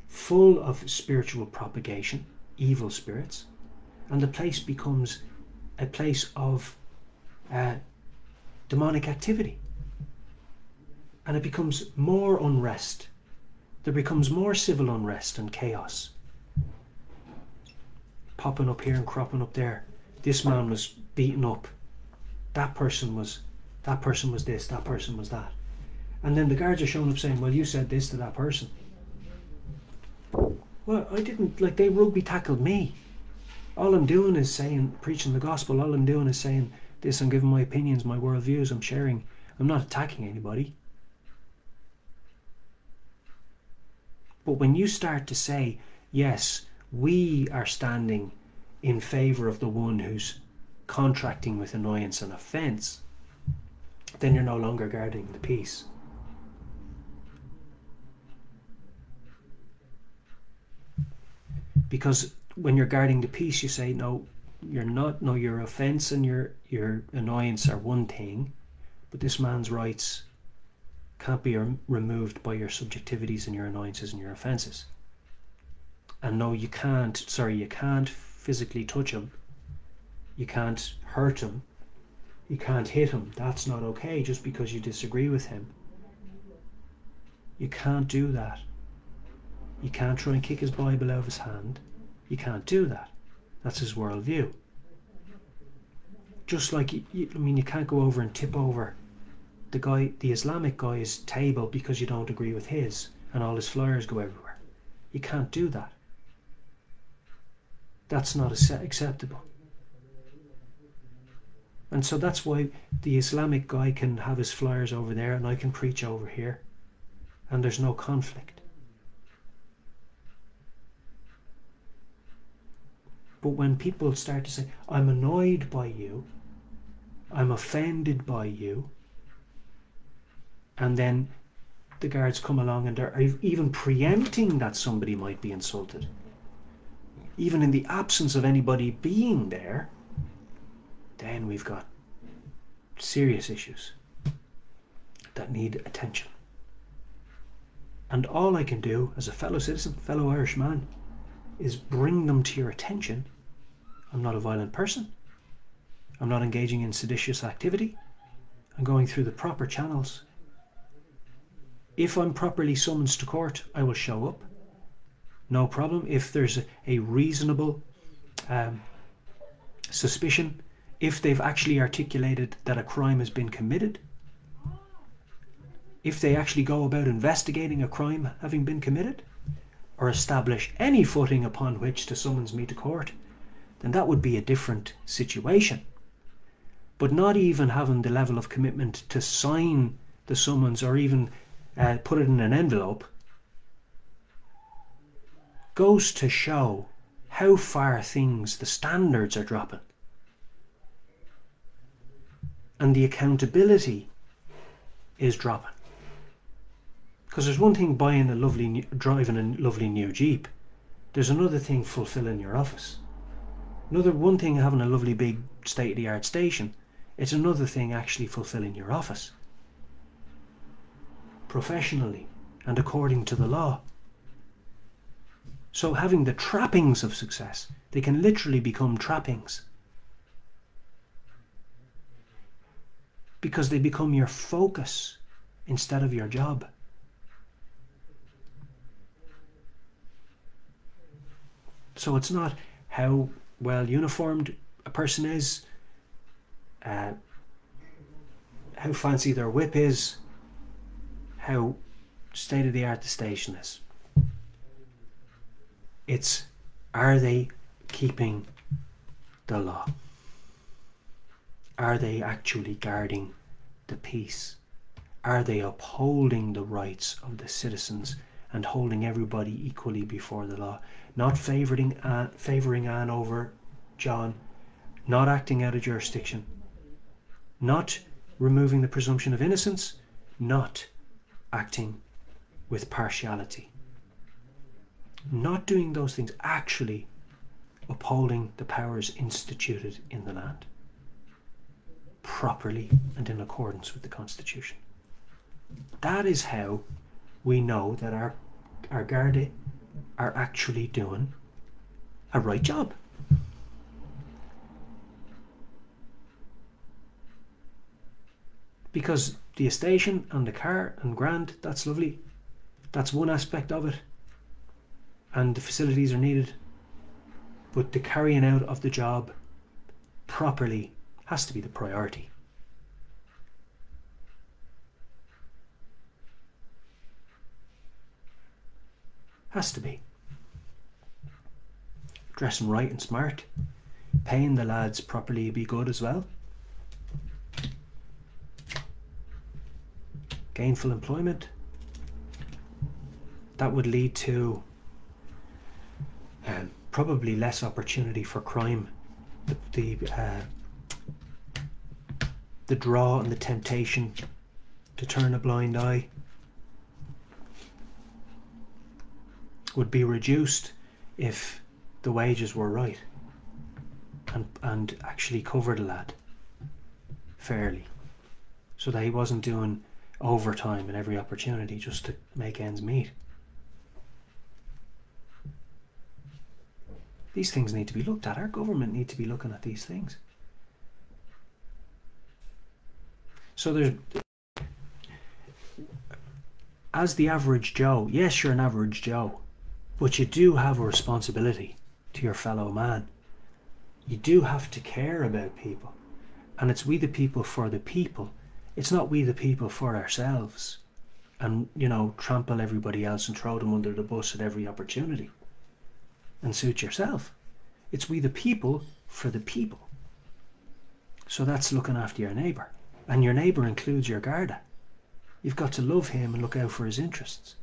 full of spiritual propagation, evil spirits, and the place becomes a place of uh, demonic activity. And it becomes more unrest. There becomes more civil unrest and chaos popping up here and cropping up there. This man was beaten up. That person was, that person was this, that person was that. And then the guards are showing up saying, well, you said this to that person. Well, I didn't, like, they rugby tackled me. All I'm doing is saying, preaching the gospel. All I'm doing is saying this. I'm giving my opinions, my worldviews. I'm sharing. I'm not attacking anybody. But when you start to say, yes, we are standing in favour of the one who's contracting with annoyance and offence, then you're no longer guarding the peace. Because when you're guarding the peace, you say, no, you're not, no, your offence and your, your annoyance are one thing, but this man's rights can't be removed by your subjectivities and your annoyances and your offences And no, you can't, sorry, you can't physically touch him. You can't hurt him. You can't hit him. That's not okay just because you disagree with him. You can't do that. You can't try and kick his Bible out of his hand. You can't do that. That's his worldview. Just like, you, you, I mean, you can't go over and tip over the guy, the Islamic guy's table because you don't agree with his, and all his flyers go everywhere. You can't do that. That's not acceptable. And so that's why the Islamic guy can have his flyers over there and I can preach over here. And there's no conflict. But when people start to say, I'm annoyed by you, I'm offended by you, and then the guards come along and they're even preempting that somebody might be insulted, even in the absence of anybody being there, then we've got serious issues that need attention. And all I can do as a fellow citizen, fellow Irish man, is bring them to your attention. I'm not a violent person. I'm not engaging in seditious activity. I'm going through the proper channels. If I'm properly summoned to court, I will show up. No problem. If there's a, reasonable um, suspicion if they've actually articulated that a crime has been committed, if they actually go about investigating a crime having been committed, or establish any footing upon which to summons me to court, then that would be a different situation. But not even having the level of commitment to sign the summons or even uh, put it in an envelope goes to show how far things, the standards are dropping and the accountability is dropping. Because there's one thing buying a lovely, driving a lovely new Jeep. There's another thing fulfilling your office. Another one thing having a lovely big state-of-the-art station. It's another thing actually fulfilling your office. Professionally and according to the law. So having the trappings of success, they can literally become trappings. because they become your focus instead of your job. So it's not how well uniformed a person is, uh, how fancy their whip is, how state of the art the station is. It's are they keeping the law? Are they actually guarding the peace? Are they upholding the rights of the citizens and holding everybody equally before the law? Not favoring Anne, favoring Anne over John, not acting out of jurisdiction, not removing the presumption of innocence, not acting with partiality. Not doing those things, actually upholding the powers instituted in the land properly and in accordance with the Constitution. That is how we know that our, our Garda are actually doing a right job. Because the station and the car and grand, that's lovely. That's one aspect of it. And the facilities are needed. But the carrying out of the job properly has to be the priority. Has to be. Dressing right and smart. Paying the lads properly be good as well. Gainful employment. That would lead to um, probably less opportunity for crime. The, the uh, the draw and the temptation to turn a blind eye would be reduced if the wages were right and, and actually covered a lad fairly so that he wasn't doing overtime in every opportunity just to make ends meet. These things need to be looked at. Our government need to be looking at these things. So there's as the average Joe, yes, you're an average Joe, but you do have a responsibility to your fellow man. You do have to care about people. And it's we the people for the people. It's not we the people for ourselves. And, you know, trample everybody else and throw them under the bus at every opportunity and suit yourself. It's we the people for the people. So that's looking after your neighbour. And your neighbour includes your Garda. You've got to love him and look out for his interests.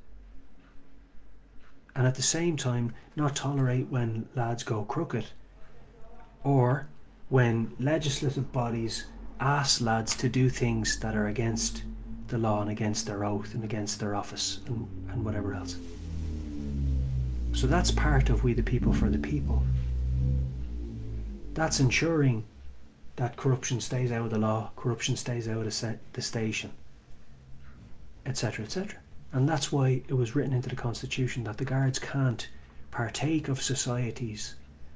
And at the same time, not tolerate when lads go crooked or when legislative bodies ask lads to do things that are against the law and against their oath and against their office and, and whatever else. So that's part of We the People for the People. That's ensuring that corruption stays out of the law, corruption stays out of the station, etc., etc. And that's why it was written into the Constitution that the guards can't partake of societies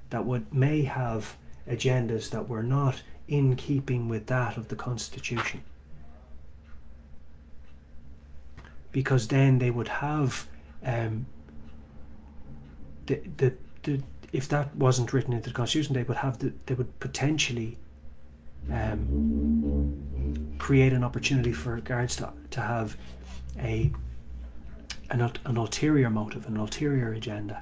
that would may have agendas that were not in keeping with that of the Constitution. Because then they would have um, the, the, the if that wasn't written into the Constitution, they would have the, they would potentially um, create an opportunity for guards to, to have a an, an ulterior motive, an ulterior agenda.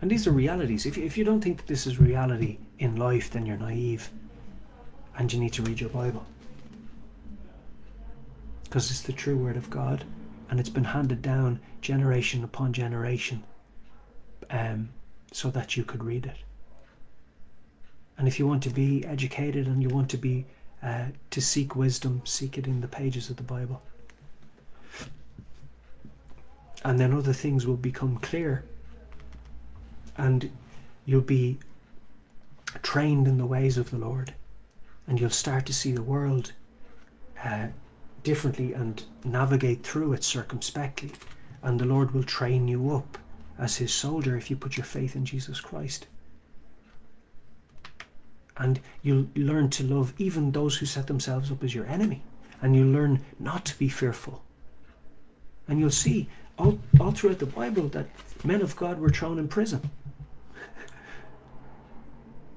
And these are realities. If, if you don't think that this is reality in life, then you're naive and you need to read your Bible. Because it's the true Word of God and it's been handed down generation upon generation um, so that you could read it. And if you want to be educated and you want to be uh, to seek wisdom, seek it in the pages of the Bible. And then other things will become clear. And you'll be trained in the ways of the Lord. And you'll start to see the world uh, differently and navigate through it circumspectly. And the Lord will train you up as His soldier if you put your faith in Jesus Christ. And you'll learn to love even those who set themselves up as your enemy. And you'll learn not to be fearful. And you'll see all, all throughout the bible that men of god were thrown in prison.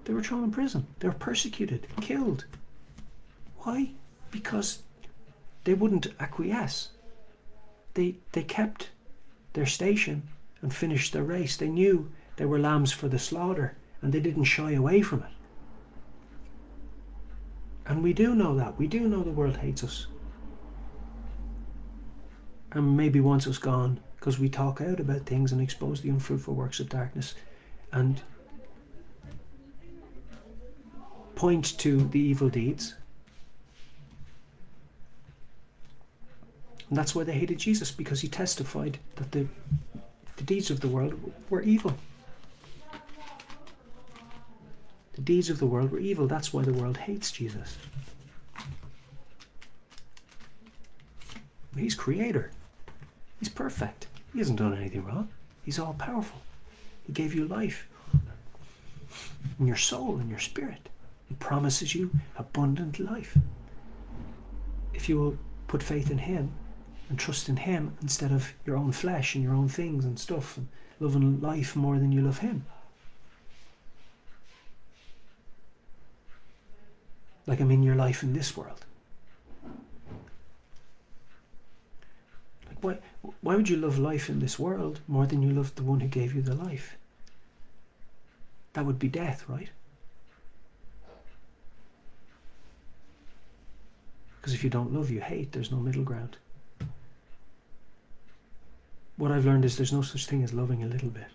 They were thrown in prison. They were persecuted killed. Why? Because they wouldn't acquiesce they they kept their station and finished their race they knew they were lambs for the slaughter and they didn't shy away from it and we do know that. We do know the world hates us. And maybe wants us gone because we talk out about things and expose the unfruitful works of darkness and point to the evil deeds. And that's why they hated Jesus because he testified that the, the deeds of the world were evil. The deeds of the world were evil. That's why the world hates Jesus. He's creator. He's perfect. He hasn't done anything wrong. He's all powerful. He gave you life in your soul and your spirit. He promises you abundant life. If you will put faith in Him and trust in Him instead of your own flesh and your own things and stuff and loving life more than you love Him. like I'm in your life in this world. Like why why would you love life in this world more than you love the one who gave you the life? That would be death, right? Because if you don't love, you hate. There's no middle ground. What I've learned is there's no such thing as loving a little bit.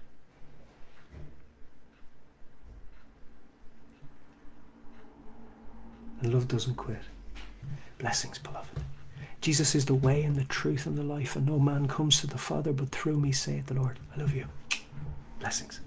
and love doesn't quit. Blessings, beloved. Jesus is the way and the truth and the life, and no man comes to the Father but through me, saith the Lord. I love you. Blessings.